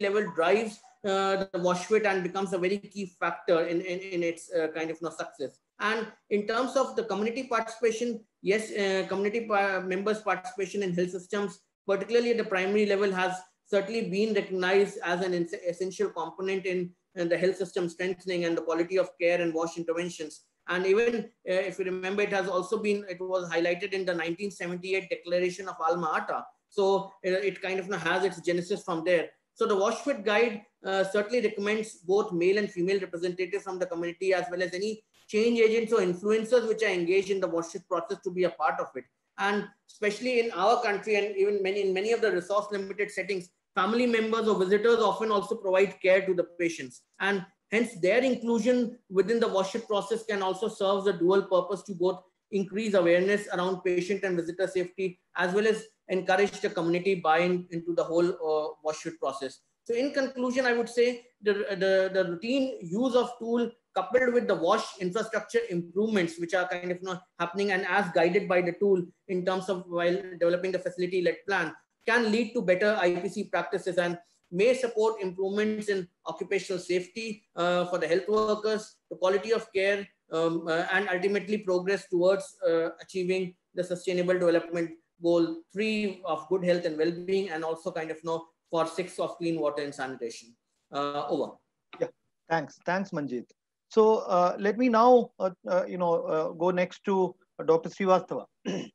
level drives uh, the WashFit and becomes a very key factor in, in, in its uh, kind of you know, success. And in terms of the community participation, yes, uh, community pa members' participation in health systems particularly at the primary level, has certainly been recognized as an essential component in, in, the health system strengthening and the quality of care and wash interventions. And even uh, if you remember, it has also been, it was highlighted in the 1978 Declaration of Alma Ata. So it, it kind of has its genesis from there. So the WashFit guide uh, certainly recommends both male and female representatives from the community as well as any change agents or influencers which are engaged in the WashFit process to be a part of it. And especially in our country and even many in many of the resource limited settings, family members or visitors often also provide care to the patients. And hence their inclusion within the shift process can also serve the dual purpose to both increase awareness around patient and visitor safety, as well as encourage the community buy-in into the whole uh, shift process. So in conclusion, I would say the, the, the routine use of tool coupled with the wash infrastructure improvements, which are kind of you know, happening and as guided by the tool in terms of while developing the facility-led plan, can lead to better IPC practices and may support improvements in occupational safety uh, for the health workers, the quality of care, um, uh, and ultimately progress towards uh, achieving the sustainable development goal three of good health and well-being and also kind of you know for six of clean water and sanitation. Uh, over. Yeah, thanks. Thanks, Manjeet. So uh, let me now, uh, uh you know, uh, go next to Dr. Srivastava.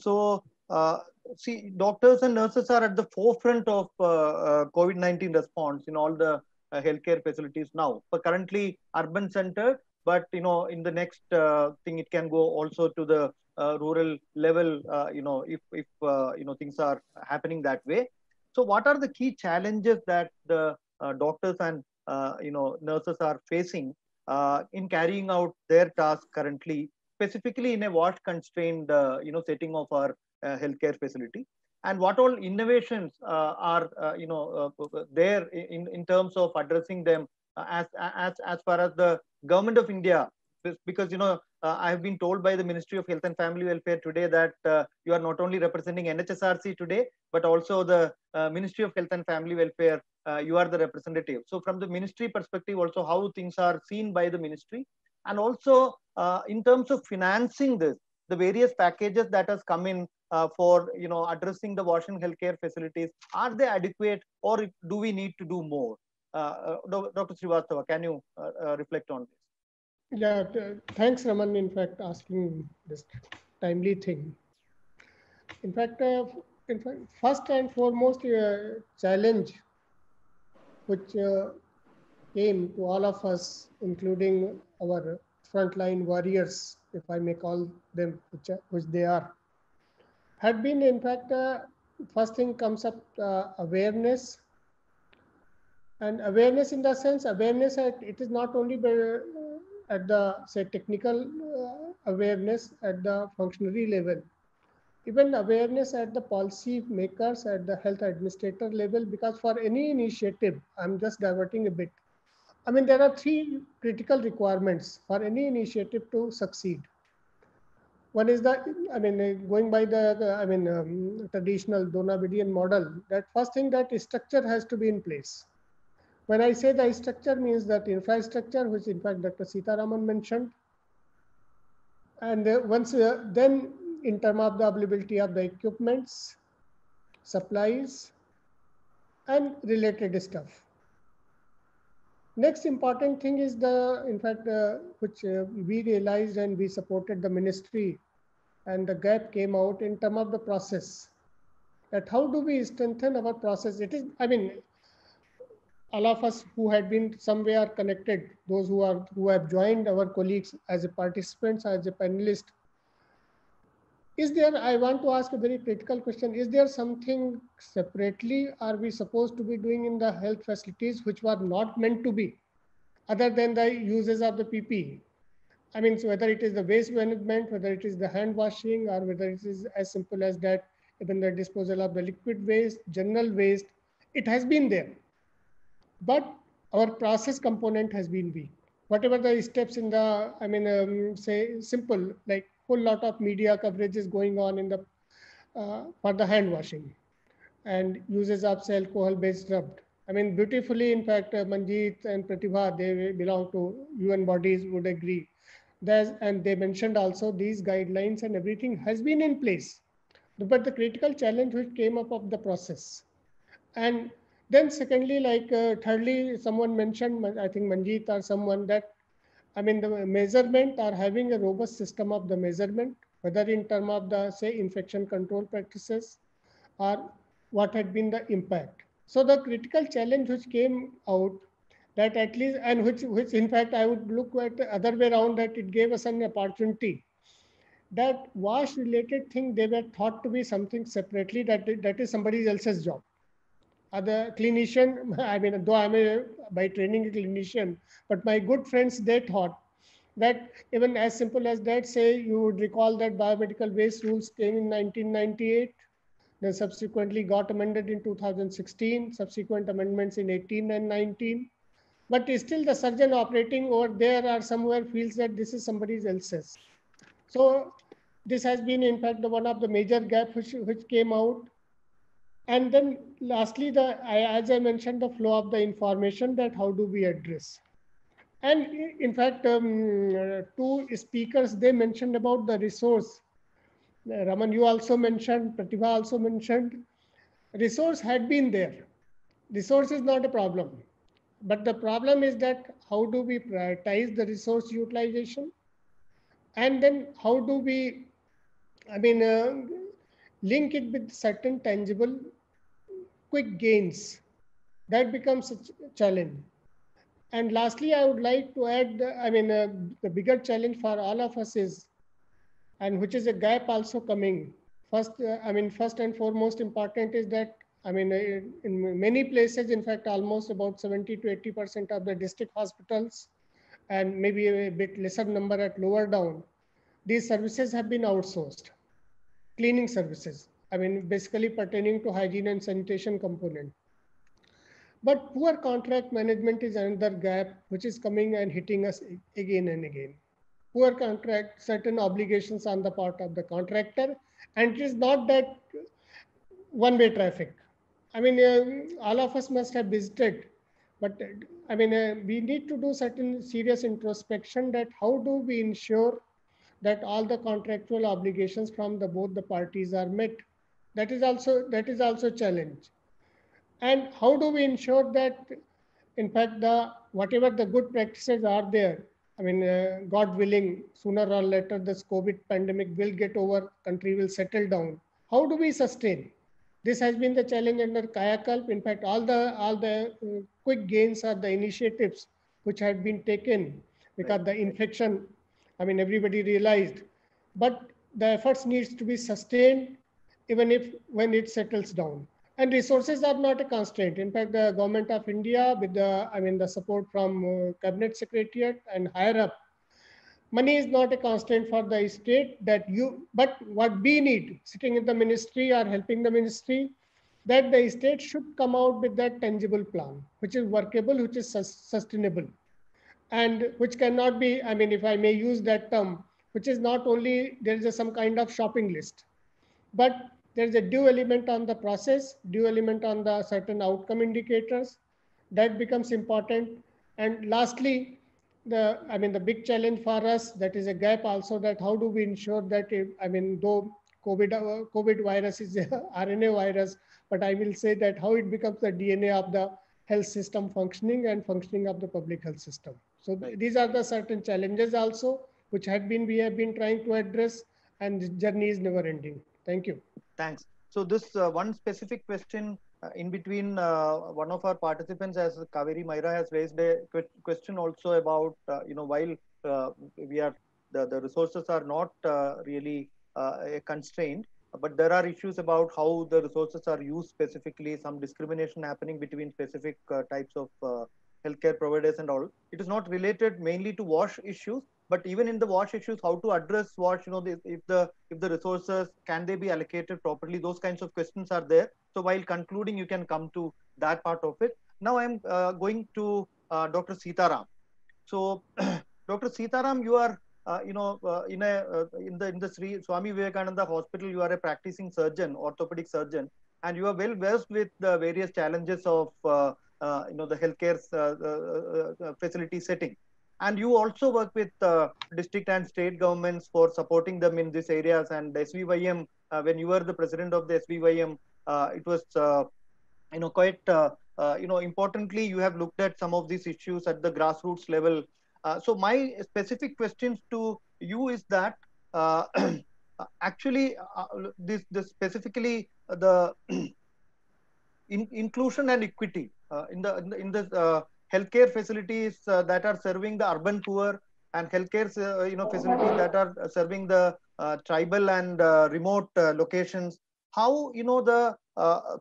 so uh, see, doctors and nurses are at the forefront of COVID-19 response in all the healthcare facilities now. But currently urban centered, but you know, in the next thing, it can go also to the rural level. you know, if if you know things are happening that way. So, what are the key challenges that the uh, doctors and uh, you know nurses are facing uh, in carrying out their task currently, specifically in a wash constrained you know setting of our healthcare facility? and what all innovations uh, are uh, you know uh, there in, in terms of addressing them as as as far as the government of india because you know uh, I have been told by the Ministry of Health and Family Welfare today that uh, you are not only representing NHSRC today, but also the uh, Ministry of Health and Family Welfare. Uh, you are the representative. So from the ministry perspective, also how things are seen by the ministry, and also uh, in terms of financing this, the various packages that has come in uh, for you know addressing the wash and healthcare facilities, are they adequate, or do we need to do more? Dr. Srivastava, can you reflect on this? Yeah, thanks, Raman, in fact, asking this timely thing. In fact, uh, in fact, first and foremost, uh, challenge which uh, came to all of us, including our frontline warriors, if I may call them, which, which they are, had been, in fact, uh, first thing comes up uh, awareness. And awareness in the sense, awareness, at, it is not only at the say technical uh, awareness at the functionary level even awareness at the policy makers at the health administrator level because for any initiative i'm just diverting a bit i mean there are three critical requirements for any initiative to succeed one is that i mean going by the, the i mean um, traditional Donabedian model that first thing that structure has to be in place when I say the structure means that infrastructure, which in fact Dr. Sitaraman mentioned, and uh, once uh, then in terms of the availability of the equipments, supplies, and related stuff. Next important thing is the, in fact, uh, which uh, we realized and we supported the ministry and the gap came out in terms of the process. That how do we strengthen our process? It is, I mean, all of us who had been somewhere connected, those who are who have joined our colleagues as a participants, as a panelist, is there, I want to ask a very critical question, is there something separately are we supposed to be doing in the health facilities which were not meant to be, other than the uses of the PPE? I mean, so whether it is the waste management, whether it is the hand washing, or whether it is as simple as that, even the disposal of the liquid waste, general waste, it has been there but our process component has been weak. Whatever the steps in the, I mean, um, say simple, like whole lot of media coverage is going on in the, uh, for the hand washing and uses of alcohol based rubbed. I mean, beautifully, in fact, uh, Manjeet and Pratibha, they belong to UN bodies would agree. There's, and they mentioned also these guidelines and everything has been in place. But the critical challenge which came up of the process. And then secondly, like uh, thirdly, someone mentioned, I think Manjeet or someone that, I mean, the measurement are having a robust system of the measurement, whether in term of the say infection control practices or what had been the impact. So the critical challenge which came out that at least, and which, which in fact, I would look at the other way around that it gave us an opportunity that wash related thing, they were thought to be something separately that, that is somebody else's job. Other clinician, I mean, though I'm a, by training a clinician, but my good friends, they thought that even as simple as that, say you would recall that biomedical waste rules came in 1998, then subsequently got amended in 2016, subsequent amendments in 18 and 19. But still the surgeon operating over there or somewhere feels that this is somebody else's. So this has been in fact one of the major gaps which, which came out. And then lastly, the as I mentioned, the flow of the information that how do we address. And in fact, um, two speakers, they mentioned about the resource. Raman, you also mentioned, Pratibha also mentioned, resource had been there. Resource is not a problem. But the problem is that how do we prioritize the resource utilization? And then how do we, I mean, uh, link it with certain tangible quick gains? That becomes a challenge. And lastly, I would like to add, I mean, uh, the bigger challenge for all of us is, and which is a gap also coming. First, uh, I mean, first and foremost important is that, I mean, uh, in many places, in fact, almost about 70 to 80% of the district hospitals and maybe a bit lesser number at lower down, these services have been outsourced. Cleaning services, I mean, basically pertaining to hygiene and sanitation component. But poor contract management is another gap which is coming and hitting us again and again. Poor contract, certain obligations on the part of the contractor, and it is not that one-way traffic. I mean, uh, all of us must have visited, but uh, I mean, uh, we need to do certain serious introspection that how do we ensure that all the contractual obligations from the both the parties are met. That is also that is also challenge. And how do we ensure that, in fact, the whatever the good practices are there, I mean, uh, God willing, sooner or later, this COVID pandemic will get over, country will settle down. How do we sustain? This has been the challenge under Kayakalp. In fact, all the all the uh, quick gains are the initiatives which had been taken because the infection, I mean, everybody realized, but the efforts needs to be sustained even if when it settles down. And resources are not a constraint. In fact, the government of India with the, I mean, the support from uh, cabinet secretariat and higher up, money is not a constraint for the state that you, but what we need sitting in the ministry or helping the ministry, that the state should come out with that tangible plan, which is workable, which is sustainable and which cannot be, I mean, if I may use that term, which is not only, there is a, some kind of shopping list, but there's a due element on the process, due element on the certain outcome indicators. That becomes important. And lastly, the I mean the big challenge for us that is a gap also that how do we ensure that if, I mean though COVID uh, COVID virus is a RNA virus, but I will say that how it becomes the DNA of the health system functioning and functioning of the public health system. So right. these are the certain challenges also which have been we have been trying to address and the journey is never ending. Thank you. Thanks. So this uh, one specific question uh, in between uh, one of our participants as Kaveri Myra has raised a question also about, uh, you know, while uh, we are, the, the resources are not uh, really a constraint, but there are issues about how the resources are used specifically, some discrimination happening between specific types of healthcare providers and all. It is not related mainly to wash issues, but even in the wash issues how to address wash you know if the if the resources can they be allocated properly? Those kinds of questions are there. So while concluding you can come to that part of it. Now i'm uh, going to uh, dr sitaram. So dr sitaram you are uh, you know uh, in a uh, in the in the Sri Swami Vivekananda hospital you are a practicing surgeon orthopedic surgeon and you are well versed with the various challenges of uh, you know the healthcare facility setting. And you also work with uh, district and state governments for supporting them in these areas. And SVYM uh, when you were the president of the SVYM uh, it was uh, you know quite uh, uh, you know importantly you have looked at some of these issues at the grassroots level. So my specific questions to you is that actually this, this specifically the in, inclusion and equity in the in the, in healthcare facilities uh, that are serving the urban poor and healthcare uh, you know facilities that are serving the uh, tribal and uh, remote uh, locations. How you know the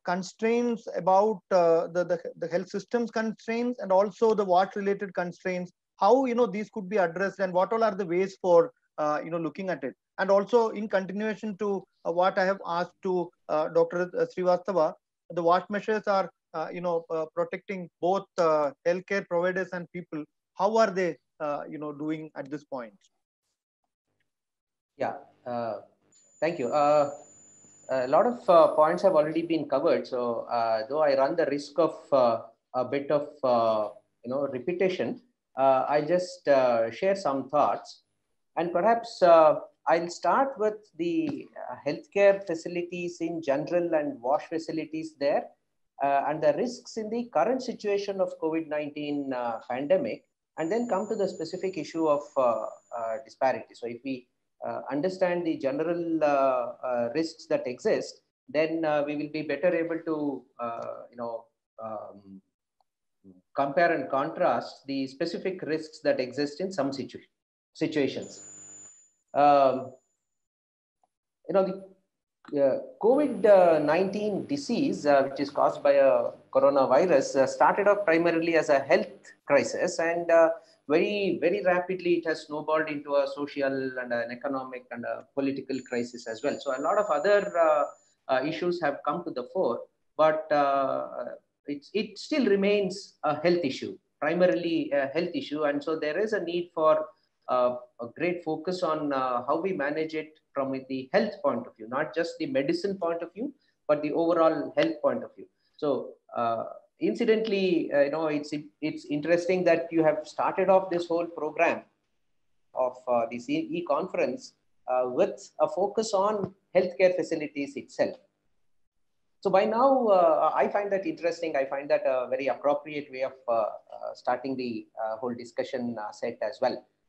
constraints about the, the the health systems constraints and also the water related constraints how you know these could be addressed and what all are the ways for you know looking at it? And also in continuation to what i have asked to dr srivastava the what measures are uh, Uh, you know uh, protecting both uh, healthcare providers and people how are they uh, you know doing at this point? Yeah uh, thank you. A lot of points have already been covered. So though i run the risk of a bit of you know repetition i just share some thoughts. And perhaps I'll start with the healthcare facilities in general and wash facilities there uh, and the risks in the current situation of COVID-19 uh, pandemic, and then come to the specific issue of uh, disparity. So if we understand the general risks that exist, then we will be better able to, you know, um, compare and contrast the specific risks that exist in some situ situations. Um, you know, the COVID-19 disease, uh, which is caused by a coronavirus, uh, started off primarily as a health crisis and uh, very, very rapidly it has snowballed into a social and an economic and a political crisis as well. So a lot of other uh, uh, issues have come to the fore, but uh, it, it still remains a health issue, primarily a health issue. And so there is a need for a great focus on how we manage it from the health point of view, not just the medicine point of view, but the overall health point of view. So, uh, incidentally, uh, you know, it's it's interesting that you have started off this whole program of uh, this e-conference uh, with a focus on healthcare facilities itself. So by now, uh, I find that interesting. I find that a very appropriate way of uh, starting the whole discussion set as well uh,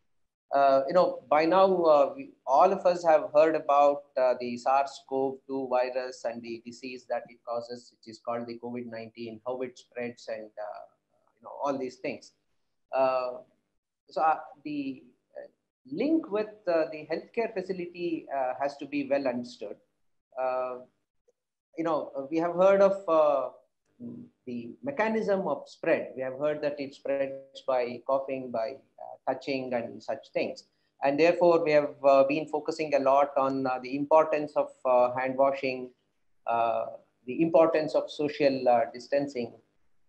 you know, by now, uh, we, all of us have heard about uh, the SARS-CoV-2 virus and the disease that it causes, which is called the COVID-19, how it spreads, and uh, you know all these things. Uh, so uh, the link with the healthcare facility has to be well understood. you know, we have heard of the mechanism of spread. We have heard that it spreads by coughing, by touching and such things. And therefore, we have uh, been focusing a lot on uh, the importance of uh, hand washing, uh, the importance of social uh, distancing.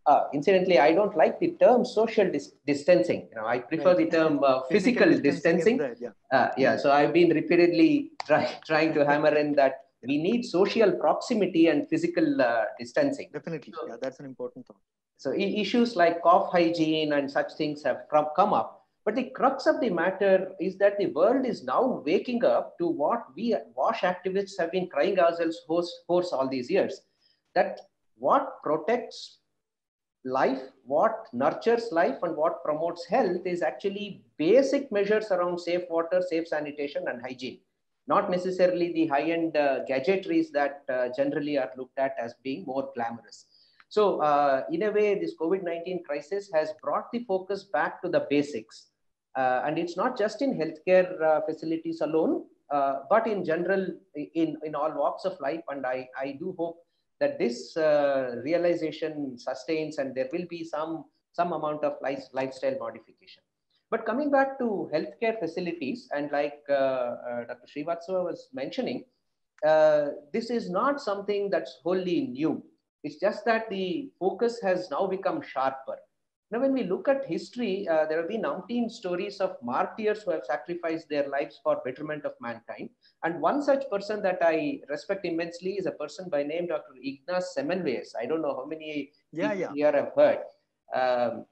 Uh, incidentally, I don't like the term social dis distancing. You know, I prefer right. the term physical, physical, distancing. distancing. yeah. yeah. So I've been repeatedly try, trying to hammer in that we need social proximity and physical distancing. Definitely, so, yeah, that's an important thought. So issues like cough hygiene and such things have come up but the crux of the matter is that the world is now waking up to what we WASH activists have been crying ourselves hoarse, all these years. That what protects life, what nurtures life, and what promotes health is actually basic measures around safe water, safe sanitation, and hygiene. Not necessarily the high-end uh, gadgetries that uh, generally are looked at as being more glamorous. So, uh, in a way, this COVID-19 crisis has brought the focus back to the basics and it's not just in healthcare uh, facilities alone, uh, but in general, in, in all walks of life. And I, I do hope that this realization sustains and there will be some, some amount of life, lifestyle modification. But coming back to healthcare facilities, and like uh, uh, Dr. Srivastava was mentioning, uh, this is not something that's wholly new. It's just that the focus has now become sharper. Now, when we look at history, uh, there have been umpteen stories of martyrs who have sacrificed their lives for betterment of mankind. And one such person that I respect immensely is a person by name Dr. Ignaz Semmelweis. I don't know how many yeah, yeah. here have heard. Um,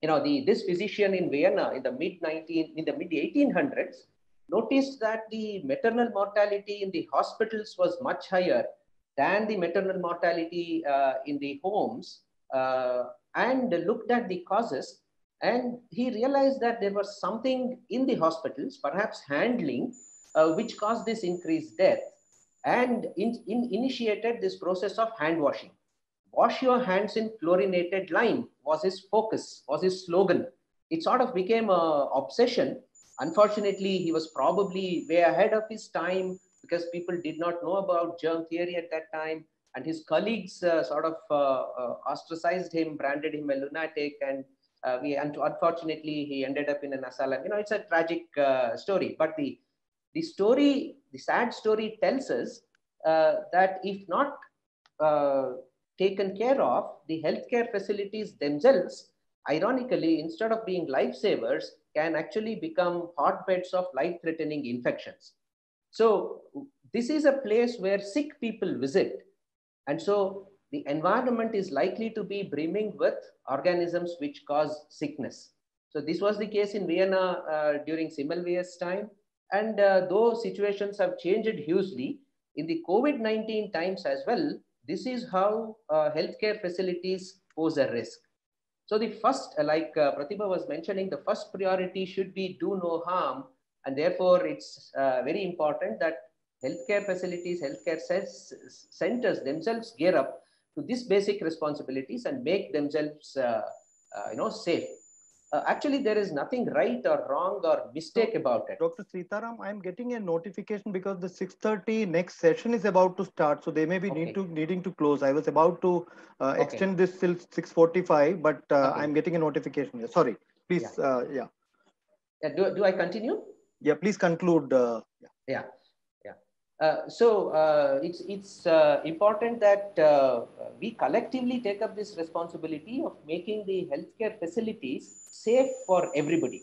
you know, the, this physician in Vienna in the mid 19 in the mid 1800s noticed that the maternal mortality in the hospitals was much higher than the maternal mortality uh, in the homes. Uh, and looked at the causes and he realized that there was something in the hospitals, perhaps handling, uh, which caused this increased death and in, in initiated this process of hand washing. wash your hands in chlorinated lime was his focus, was his slogan. It sort of became a obsession. Unfortunately, he was probably way ahead of his time because people did not know about germ theory at that time. And his colleagues uh, sort of uh, uh, ostracized him, branded him a lunatic, and uh, we and unfortunately he ended up in an asylum. You know, it's a tragic story. But the the story, the sad story, tells us that if not taken care of, the healthcare facilities themselves, ironically, instead of being lifesavers, can actually become hotbeds of life-threatening infections. So this is a place where sick people visit. And so the environment is likely to be brimming with organisms which cause sickness. So this was the case in Vienna uh, during Semmelweis time. And uh, though situations have changed hugely, in the COVID-19 times as well, this is how uh, healthcare facilities pose a risk. So the first, uh, like uh, Pratibha was mentioning, the first priority should be do no harm. And therefore, it's uh, very important that healthcare facilities, healthcare centers themselves gear up to these basic responsibilities and make themselves, uh, uh, you know, safe uh, actually there is nothing right or wrong or mistake about it. Dr. Sitaram, I'm getting a notification because the 6.30 next session is about to start. So they may be okay. need to needing to close. I was about to uh, okay. extend this till 6.45, but uh, okay. I'm getting a notification here. Sorry, please, yeah. Uh, yeah. Do, do I continue? Yeah, please conclude. Uh, yeah. yeah. Uh, so uh, it's it's uh, important that uh, we collectively take up this responsibility of making the healthcare facilities safe for everybody.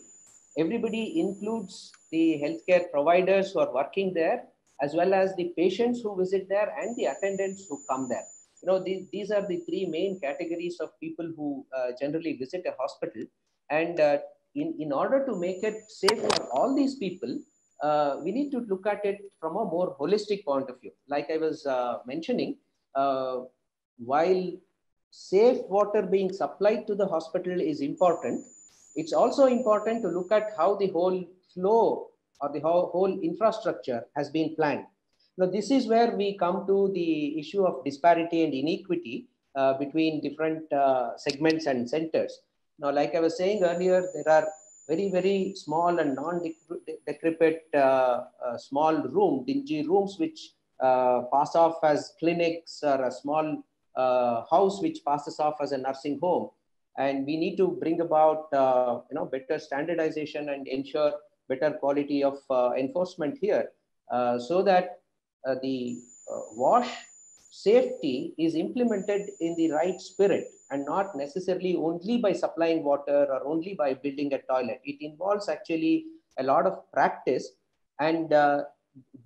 Everybody includes the healthcare providers who are working there, as well as the patients who visit there and the attendants who come there. You know, these, these are the three main categories of people who uh, generally visit a hospital. And in, in order to make it safe for all these people, uh, we need to look at it from a more holistic point of view. Like I was uh, mentioning, uh, while safe water being supplied to the hospital is important, it's also important to look at how the whole flow or the whole, whole infrastructure has been planned. Now, this is where we come to the issue of disparity and inequity uh, between different uh, segments and centers. Now, like I was saying earlier, there are very, very small and non-decrepit uh, uh, small room, dingy rooms, which uh, pass off as clinics or a small uh, house which passes off as a nursing home. And we need to bring about, uh, you know, better standardization and ensure better quality of enforcement here so that the wash safety is implemented in the right spirit and not necessarily only by supplying water or only by building a toilet. It involves actually a lot of practice and uh,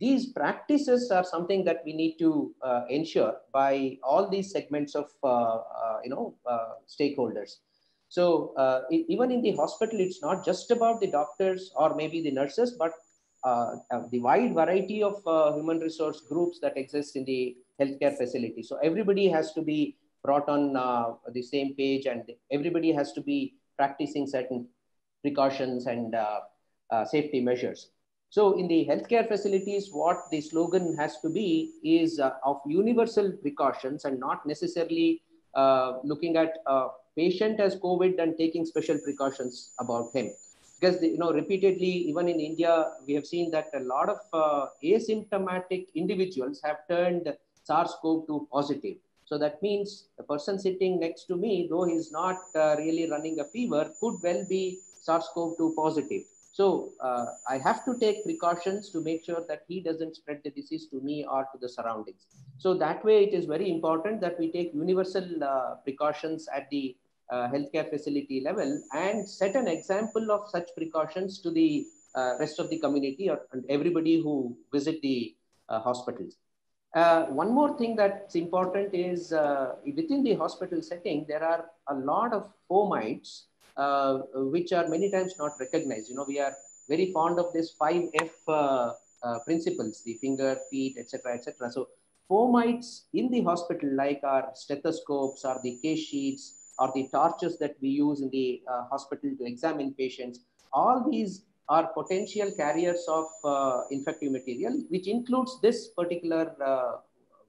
these practices are something that we need to uh, ensure by all these segments of uh, uh you know uh, stakeholders. So uh, even in the hospital, it's not just about the doctors or maybe the nurses, but the wide variety of human resource groups that exist in the healthcare facility. So everybody has to be brought on uh, the same page and everybody has to be practicing certain precautions and uh, uh, safety measures. So in the healthcare facilities, what the slogan has to be is uh, of universal precautions and not necessarily uh, looking at a patient as COVID and taking special precautions about him. Because, you know, repeatedly, even in India, we have seen that a lot of uh, asymptomatic individuals have turned SARS-CoV-2 positive. So that means the person sitting next to me, though he's not uh, really running a fever, could well be SARS-CoV-2 positive. So uh, I have to take precautions to make sure that he doesn't spread the disease to me or to the surroundings. So that way, it is very important that we take universal uh, precautions at the uh, healthcare facility level and set an example of such precautions to the uh, rest of the community or, and everybody who visit the uh, hospitals. Uh, one more thing that's important is uh, within the hospital setting, there are a lot of fomites which are many times not recognized. You know, we are very fond of this 5F uh, uh, principles, the finger, feet, etc., etc. So fomites in the hospital, like our stethoscopes or the case sheets or the torches that we use in the uh, hospital to examine patients, all these are potential carriers of uh, infective material, which includes this particular uh,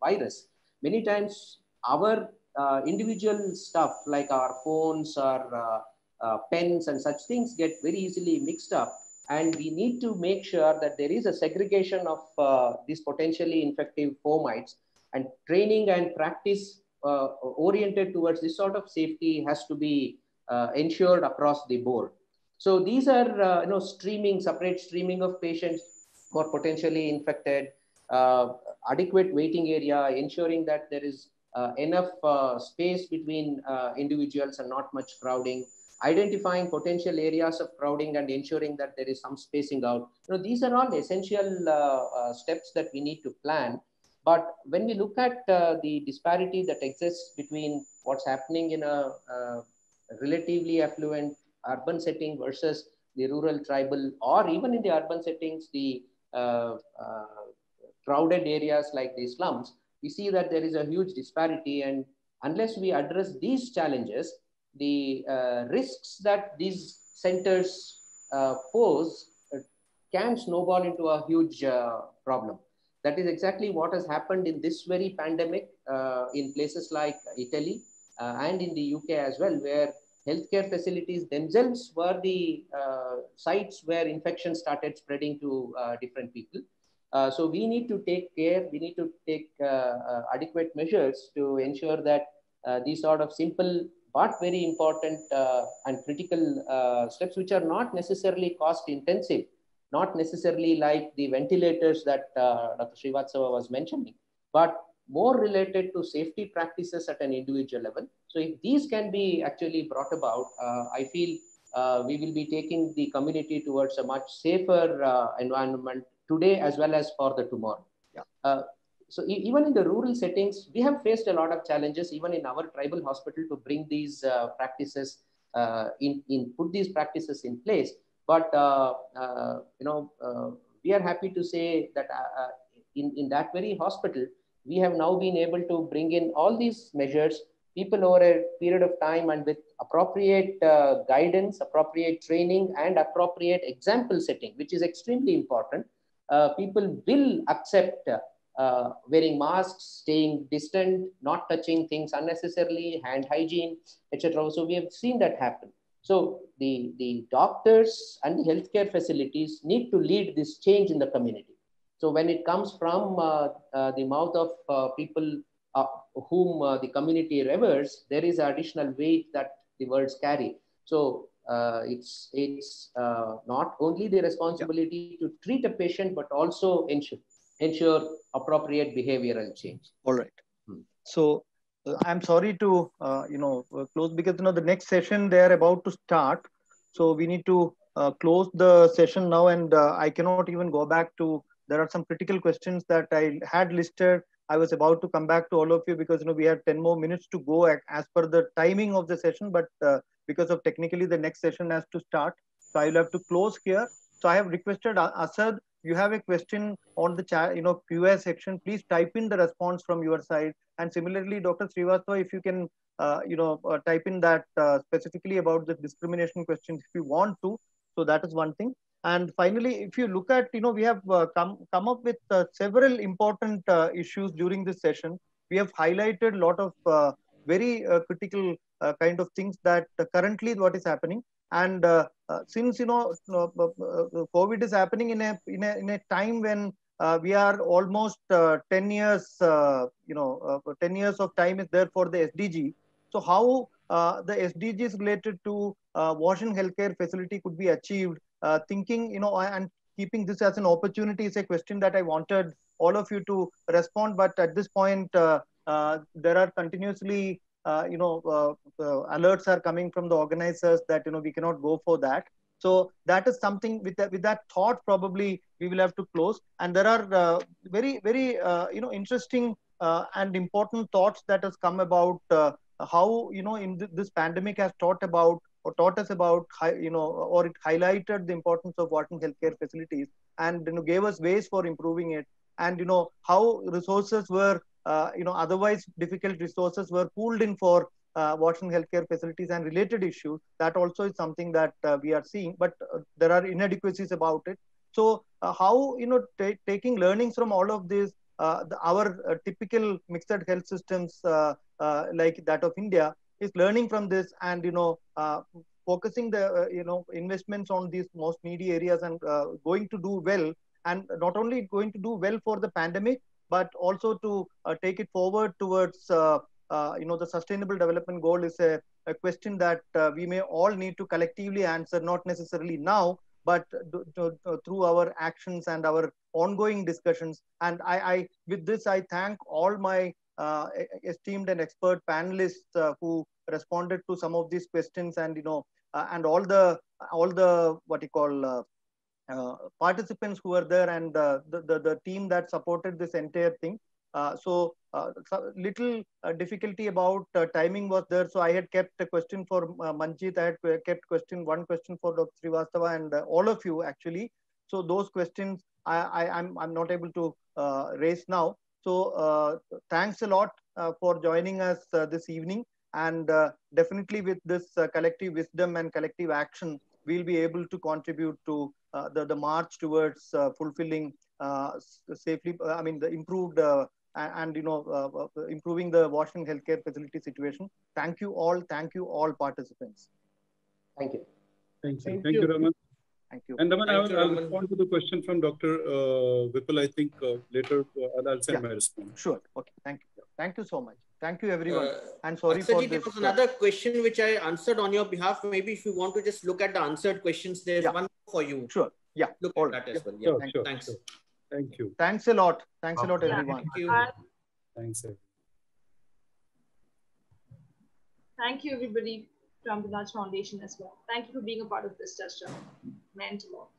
virus. Many times our uh, individual stuff like our phones or uh, pens and such things get very easily mixed up. And we need to make sure that there is a segregation of uh, these potentially infective fomites and training and practice uh, oriented towards this sort of safety has to be uh, ensured across the board. So these are, uh, you know, streaming, separate streaming of patients who are potentially infected, uh, adequate waiting area, ensuring that there is enough space between individuals and not much crowding, identifying potential areas of crowding and ensuring that there is some spacing out. You know, these are all essential uh, uh, steps that we need to plan. But when we look at uh, the disparity that exists between what's happening in a relatively affluent urban setting versus the rural tribal or even in the urban settings, the uh, uh, crowded areas like the slums, we see that there is a huge disparity. And unless we address these challenges, the uh, risks that these centers uh, pose uh, can snowball into a huge problem. That is exactly what has happened in this very pandemic in places like Italy and in the UK as well, where healthcare facilities themselves were the uh, sites where infection started spreading to uh, different people. Uh, so we need to take care, we need to take adequate measures to ensure that these sort of simple but very important uh, and critical uh, steps, which are not necessarily cost intensive, not necessarily like the ventilators that uh, Dr. Srivastava was mentioning, but more related to safety practices at an individual level. So if these can be actually brought about, uh, I feel uh, we will be taking the community towards a much safer uh, environment today as well as for the tomorrow. Yeah so even in the rural settings, we have faced a lot of challenges, even in our tribal hospital, to bring these uh, practices uh, in, in put these practices in place. But uh, uh you know, uh, we are happy to say that in in that very hospital, we have now been able to bring in all these measures. People over a period of time and with appropriate guidance, appropriate training, and appropriate example setting, which is extremely important. people will accept uh, wearing masks, staying distant, not touching things unnecessarily, hand hygiene, etc. So we have seen that happen. So the, the doctors and the healthcare facilities need to lead this change in the community. So when it comes from uh, uh, the mouth of uh, people uh, whom uh, the community reveres, there is additional weight that the words carry. So it's it's not only the responsibility yeah. to treat a patient, but also ensure ensure appropriate behavioral change. All right. Hmm. So uh, I'm sorry to uh, you know uh, close because you know the next session they are about to start, so we need to uh, close the session now, and I cannot even go back to. There are some critical questions that I had listed. I was about to come back to all of you because you know we have 10 more minutes to go at, as per the timing of the session, but uh, because of technically the next session has to start, so I will have to close here. So I have requested Asad you have a question on the chat, you know, QA section, please type in the response from your side. And similarly, Dr. Srivastava, if you can, uh, you know, uh, type in that uh, specifically about the discrimination questions if you want to. So that is one thing. And finally, if you look at, you know, we have uh, come come up with uh, several important uh, issues during this session. We have highlighted a lot of very critical kind of things that currently what is happening and since you know covid is happening in a in a, in a time when uh, we are almost uh, 10 years uh, you know 10 years of time is there for the sdg so how the sdgs related to WASH in healthcare facility could be achieved thinking you know and keeping this as an opportunity is a question that i wanted all of you to respond but at this point there are continuously uh, you know, uh, uh, alerts are coming from the organizers that, you know, we cannot go for that. So that is something with that, with that thought, probably we will have to close. And there are uh, very, very, uh, you know, interesting uh, and important thoughts that has come about how, you know, in th this pandemic has taught about or taught us about, you know, or it highlighted the importance of WASH in healthcare facilities and, you know, gave us ways for improving it. And, you know, how resources were uh, you know, otherwise difficult resources were pooled in for uh, healthcare facilities and related issues. That also is something that uh, we are seeing, but uh, there are inadequacies about it. So uh, how, you know, taking learnings from all of this, uh, the, our typical mixed health systems like that of India is learning from this and you know focusing the you know investments on these most needy areas and going to do well and not only going to do well for the pandemic but also to take it forward towards uh, you know, the sustainable development goal is a, a question that uh, we may all need to collectively answer, not necessarily now, but through our actions and our ongoing discussions. And I, I with this, I thank all my uh, esteemed and expert panelists uh, who responded to some of these questions and, you know, uh, and all the, all the, what you call, uh, participants who were there and the, the, the team that supported this entire thing. Uh, uh, so, Uh, uh, little uh, difficulty about uh, timing was there. So I had kept a question for Manjit. I had kept question one question for Dr. Srivastava and all of you actually. So those questions I, I am I'm, I'm not able to raise now. So thanks a lot for joining us this evening and uh, definitely with this uh, collective wisdom and collective action we'll be able to contribute to uh, the, the march towards fulfilling safely i mean the improved and, and you know uh, uh, improving the WASH in healthcare facility situation. Thank you all. Thank you all participants. Thank you. Thank you. Thank, Thank you, you, Raman. Thank you. And Raman, I will, I'll respond to the question from Dr. Uh, Vipul. I think uh, later uh, I'll send yeah. my response. Sure. Okay. Thank you. Thank you so much. Thank you, everyone. Uh, and sorry for this. There was another question which I answered on your behalf. Maybe if you want to just look at the answered questions, there's yeah. one for you. Sure. Yeah. Look all at right. that as well. Yeah. Sure, sure, Thanks. Sure. Thank you. Thanks a lot. Thanks okay. a lot, everyone. Thank you. Thanks. Everyone. Thank you, everybody from the Nudge Foundation as well. Thank you for being a part of this test job. Meant a lot.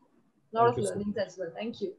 A lot Thank of learnings so as well. Thank you.